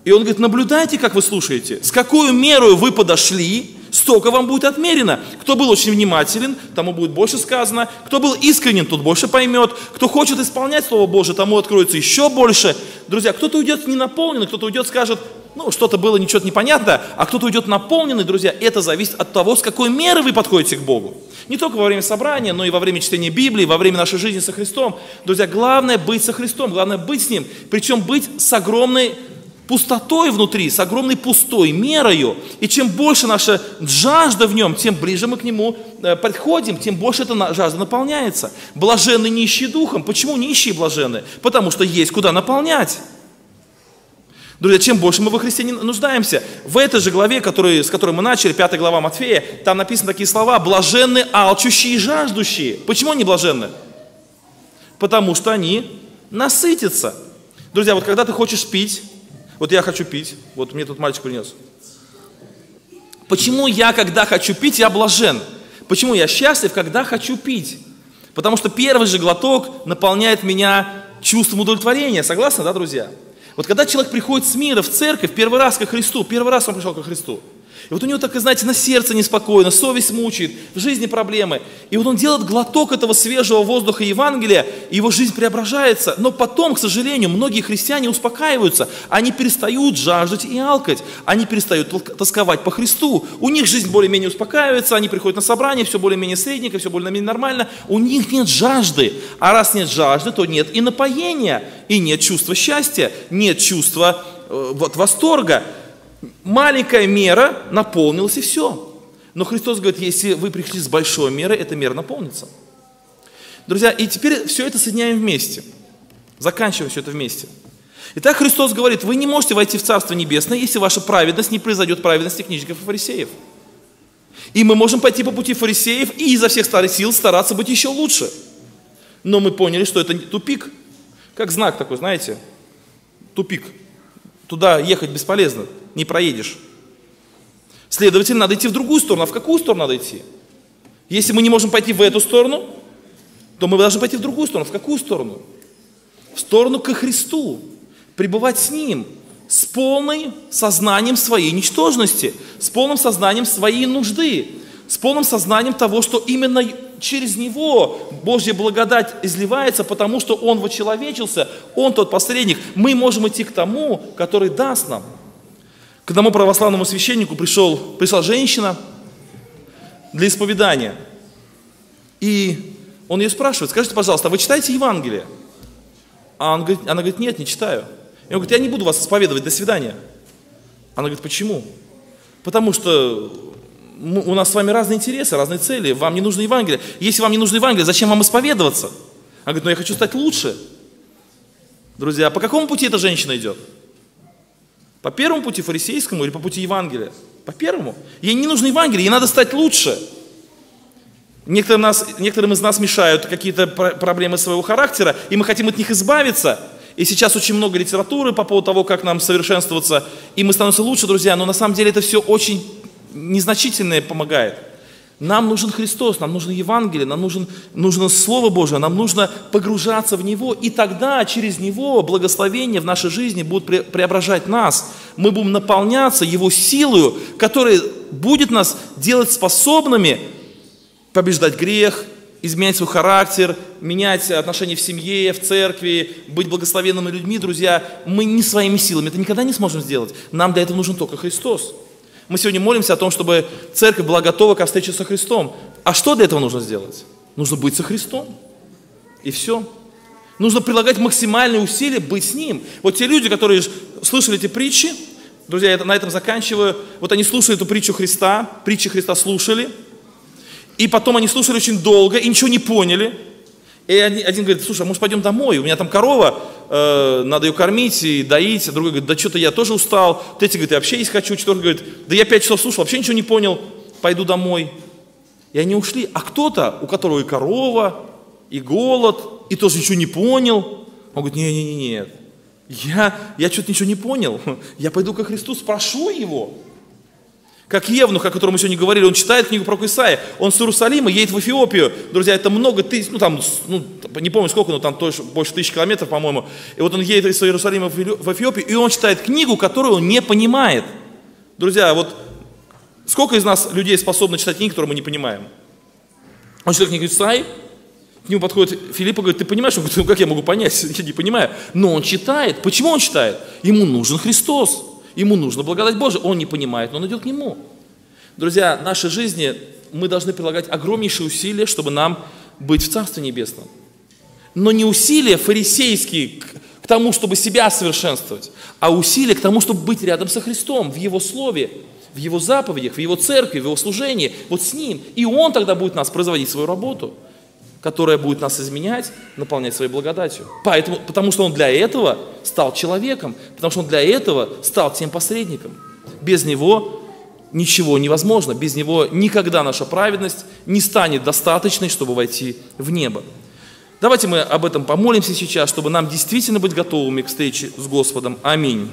И он говорит, наблюдайте, как вы слушаете, с какой мерой вы подошли, столько вам будет отмерено. Кто был очень внимателен, тому будет больше сказано. Кто был искренен, тот больше поймет. Кто хочет исполнять Слово Божие, тому откроется еще больше. Друзья, кто-то уйдет не наполненный, кто-то уйдет, скажет, ну, что-то было, ничего непонятно, а кто-то уйдет наполненный, друзья, это зависит от того, с какой меры вы подходите к Богу. Не только во время собрания, но и во время чтения Библии, во время нашей жизни со Христом. Друзья, главное быть со Христом, главное быть с Ним, причем быть с огромной пустотой внутри, с огромной пустой мерою. И чем больше наша жажда в нем, тем ближе мы к нему э, подходим, тем больше эта жажда наполняется. Блаженны нищие духом. Почему нищие блаженны? Потому что есть куда наполнять. Друзья, чем больше мы во Христе не нуждаемся. В этой же главе, который, с которой мы начали, 5 глава Матфея, там написаны такие слова, блаженны алчущие и жаждущие. Почему они блаженны? Потому что они насытятся. Друзья, вот когда ты хочешь пить, вот я хочу пить, вот мне тут мальчик принес. Почему я, когда хочу пить, я блажен? Почему я счастлив, когда хочу пить? Потому что первый же глоток наполняет меня чувством удовлетворения. Согласны, да, друзья? Вот когда человек приходит с мира в церковь, первый раз ко Христу, первый раз он пришел ко Христу, и вот у него так, знаете, на сердце неспокойно, совесть мучает, в жизни проблемы. И вот он делает глоток этого свежего воздуха Евангелия, и его жизнь преображается. Но потом, к сожалению, многие христиане успокаиваются. Они перестают жаждать и алкать. Они перестают тосковать по Христу. У них жизнь более-менее успокаивается, они приходят на собрание, все более-менее средненько, все более-менее нормально. У них нет жажды. А раз нет жажды, то нет и напоения, и нет чувства счастья, нет чувства э, вот, восторга маленькая мера наполнилась и все. Но Христос говорит, если вы пришли с большой мерой, эта мера наполнится. Друзья, и теперь все это соединяем вместе. Заканчиваем все это вместе. Итак, Христос говорит, вы не можете войти в Царство Небесное, если ваша праведность не произойдет праведности книжников и фарисеев. И мы можем пойти по пути фарисеев и изо всех старых сил стараться быть еще лучше. Но мы поняли, что это тупик. Как знак такой, знаете, тупик. Туда ехать бесполезно не проедешь. Следовательно, надо идти в другую сторону. А в какую сторону надо идти? Если мы не можем пойти в эту сторону, то мы должны пойти в другую сторону. В какую сторону? В сторону ко Христу. Пребывать с Ним. С полным сознанием своей ничтожности. С полным сознанием своей нужды. С полным сознанием того, что именно через Него Божья благодать изливается, потому что Он вочеловечился, Он тот посредник. Мы можем идти к тому, который даст нам – к одному православному священнику пришел, пришла женщина для исповедания. И он ее спрашивает, скажите, пожалуйста, а вы читаете Евангелие? А он говорит, она говорит, нет, не читаю. И он говорит, я не буду вас исповедовать, до свидания. Она говорит, почему? Потому что у нас с вами разные интересы, разные цели, вам не нужно Евангелие. Если вам не нужно Евангелие, зачем вам исповедоваться? Она говорит, ну я хочу стать лучше. Друзья, а по какому пути эта женщина идет? По первому пути фарисейскому или по пути Евангелия? По первому. Ей не нужно Евангелие, ей надо стать лучше. Некоторым, нас, некоторым из нас мешают какие-то проблемы своего характера, и мы хотим от них избавиться. И сейчас очень много литературы по поводу того, как нам совершенствоваться, и мы становимся лучше, друзья, но на самом деле это все очень незначительное помогает. Нам нужен Христос, нам нужно Евангелие, нам нужен, нужно Слово Божие, нам нужно погружаться в Него, и тогда через Него благословение в нашей жизни будет преображать нас. Мы будем наполняться Его силою, которая будет нас делать способными побеждать грех, изменять свой характер, менять отношения в семье, в церкви, быть благословенными людьми, друзья, мы не своими силами это никогда не сможем сделать. Нам для этого нужен только Христос. Мы сегодня молимся о том, чтобы церковь была готова к встрече со Христом. А что для этого нужно сделать? Нужно быть со Христом. И все. Нужно прилагать максимальные усилия быть с Ним. Вот те люди, которые слышали эти притчи, друзья, я на этом заканчиваю, вот они слушали эту притчу Христа, притчи Христа слушали, и потом они слушали очень долго и ничего не поняли. И один, говорит, слушай, а может пойдем домой, у меня там корова, э, надо ее кормить и доить. А другой говорит, да что-то я тоже устал. Третий говорит, я вообще есть хочу. Четвертый говорит, да я пять часов слушал, вообще ничего не понял, пойду домой. И они ушли. А кто-то, у которого и корова, и голод, и тоже ничего не понял, он говорит, не-не-не, я, я что-то ничего не понял, я пойду ко Христу, спрошу Его. Как Евнух, о котором мы сегодня говорили, он читает книгу про Исаия, он с Иерусалима едет в Эфиопию. Друзья, это много тысяч, ну там, ну, не помню сколько, но там тоже больше тысяч километров, по-моему. И вот он едет из Иерусалима в Эфиопию, и он читает книгу, которую он не понимает. Друзья, вот сколько из нас людей способны читать книги, которые мы не понимаем? Он читает книгу Исаи, к нему подходит Филипп и говорит, ты понимаешь? Он говорит, ну как я могу понять? Я не понимаю. Но он читает. Почему он читает? Ему нужен Христос. Ему нужно благодать Божия. Он не понимает, но он идет к Нему. Друзья, в нашей жизни мы должны прилагать огромнейшие усилия, чтобы нам быть в Царстве Небесном. Но не усилия фарисейские к тому, чтобы себя совершенствовать, а усилия к тому, чтобы быть рядом со Христом, в Его Слове, в Его заповедях, в Его церкви, в Его служении, вот с Ним. И Он тогда будет нас производить свою работу, которая будет нас изменять, наполнять своей благодатью. Поэтому, потому что Он для этого стал человеком, потому что Он для этого стал тем посредником. Без Него ничего невозможно. Без Него никогда наша праведность не станет достаточной, чтобы войти в небо. Давайте мы об этом помолимся сейчас, чтобы нам действительно быть готовыми к встрече с Господом. Аминь.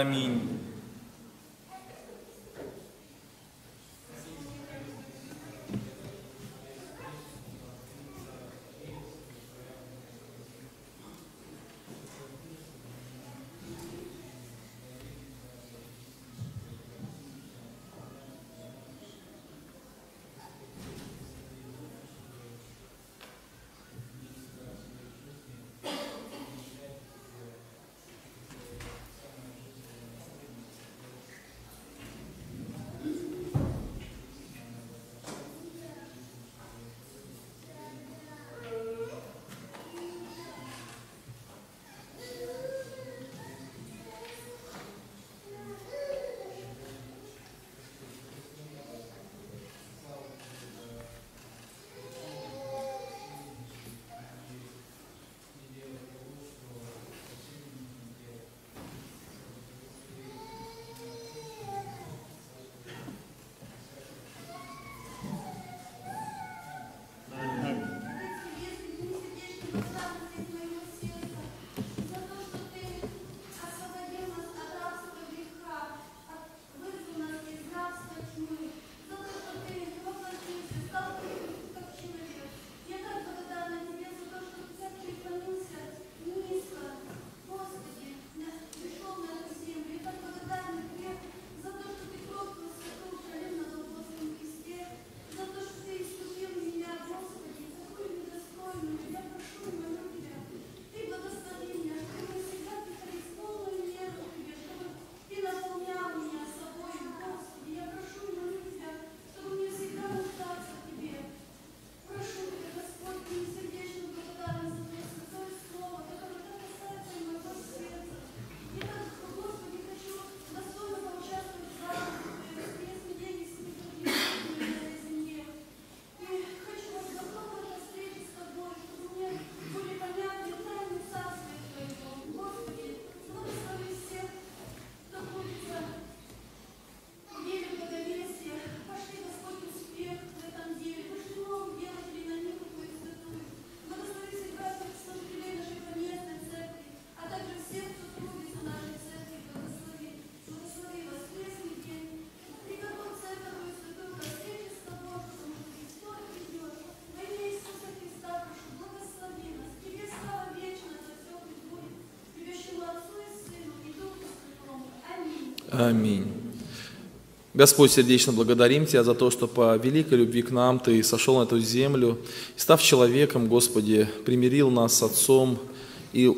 Аминь. Аминь. Господь, сердечно благодарим Тебя за то, что по великой любви к нам Ты сошел на эту землю, и, став человеком, Господи, примирил нас с Отцом, и,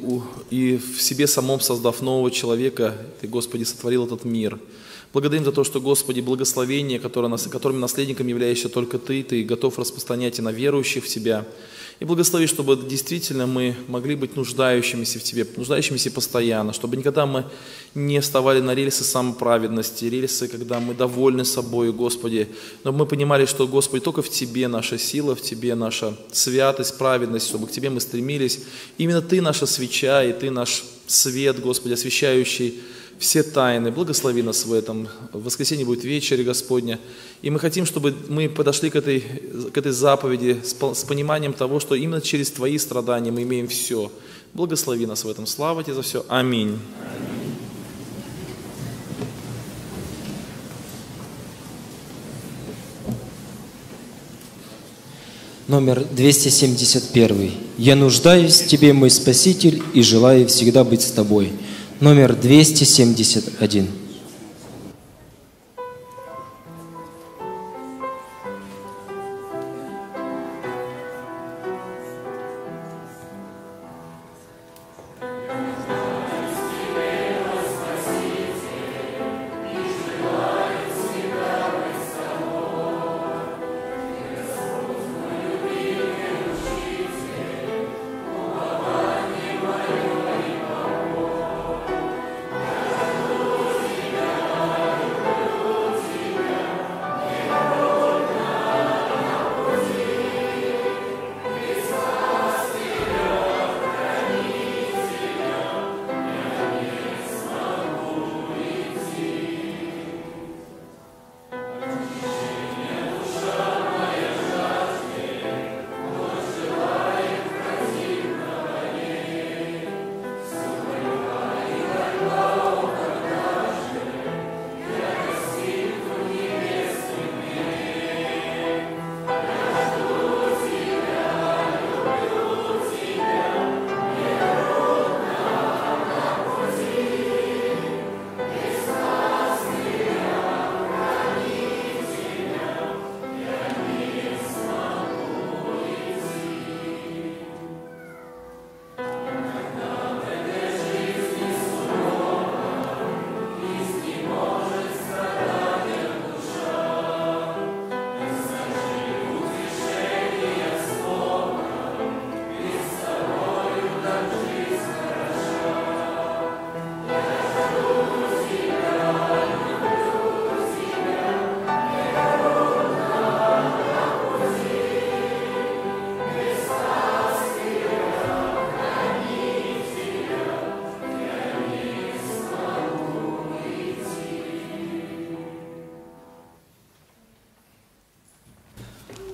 и в себе самом создав нового человека, Ты, Господи, сотворил этот мир. Благодарим за то, что, Господи, благословение, которое, которым наследником являешься только Ты, Ты готов распространять и на верующих в Тебя. И благослови, чтобы действительно мы могли быть нуждающимися в Тебе, нуждающимися постоянно, чтобы никогда мы не вставали на рельсы самоправедности, рельсы, когда мы довольны собой, Господи, но мы понимали, что, Господи, только в Тебе наша сила, в Тебе наша святость, праведность, чтобы к Тебе мы стремились. Именно Ты наша свеча, и Ты наш свет, Господи, освещающий все тайны. Благослови нас в этом. В воскресенье будет вечер, Господня. И мы хотим, чтобы мы подошли к этой, к этой заповеди с, с пониманием того, что именно через Твои страдания мы имеем все. Благослови нас в этом. Слава Тебе за все. Аминь. Номер 271. «Я нуждаюсь в Тебе, мой Спаситель, и желаю всегда быть с Тобой» номер 271.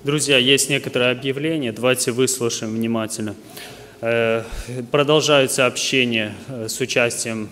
Друзья, есть некоторые объявления, давайте выслушаем внимательно. Э, продолжаются общения э, с участием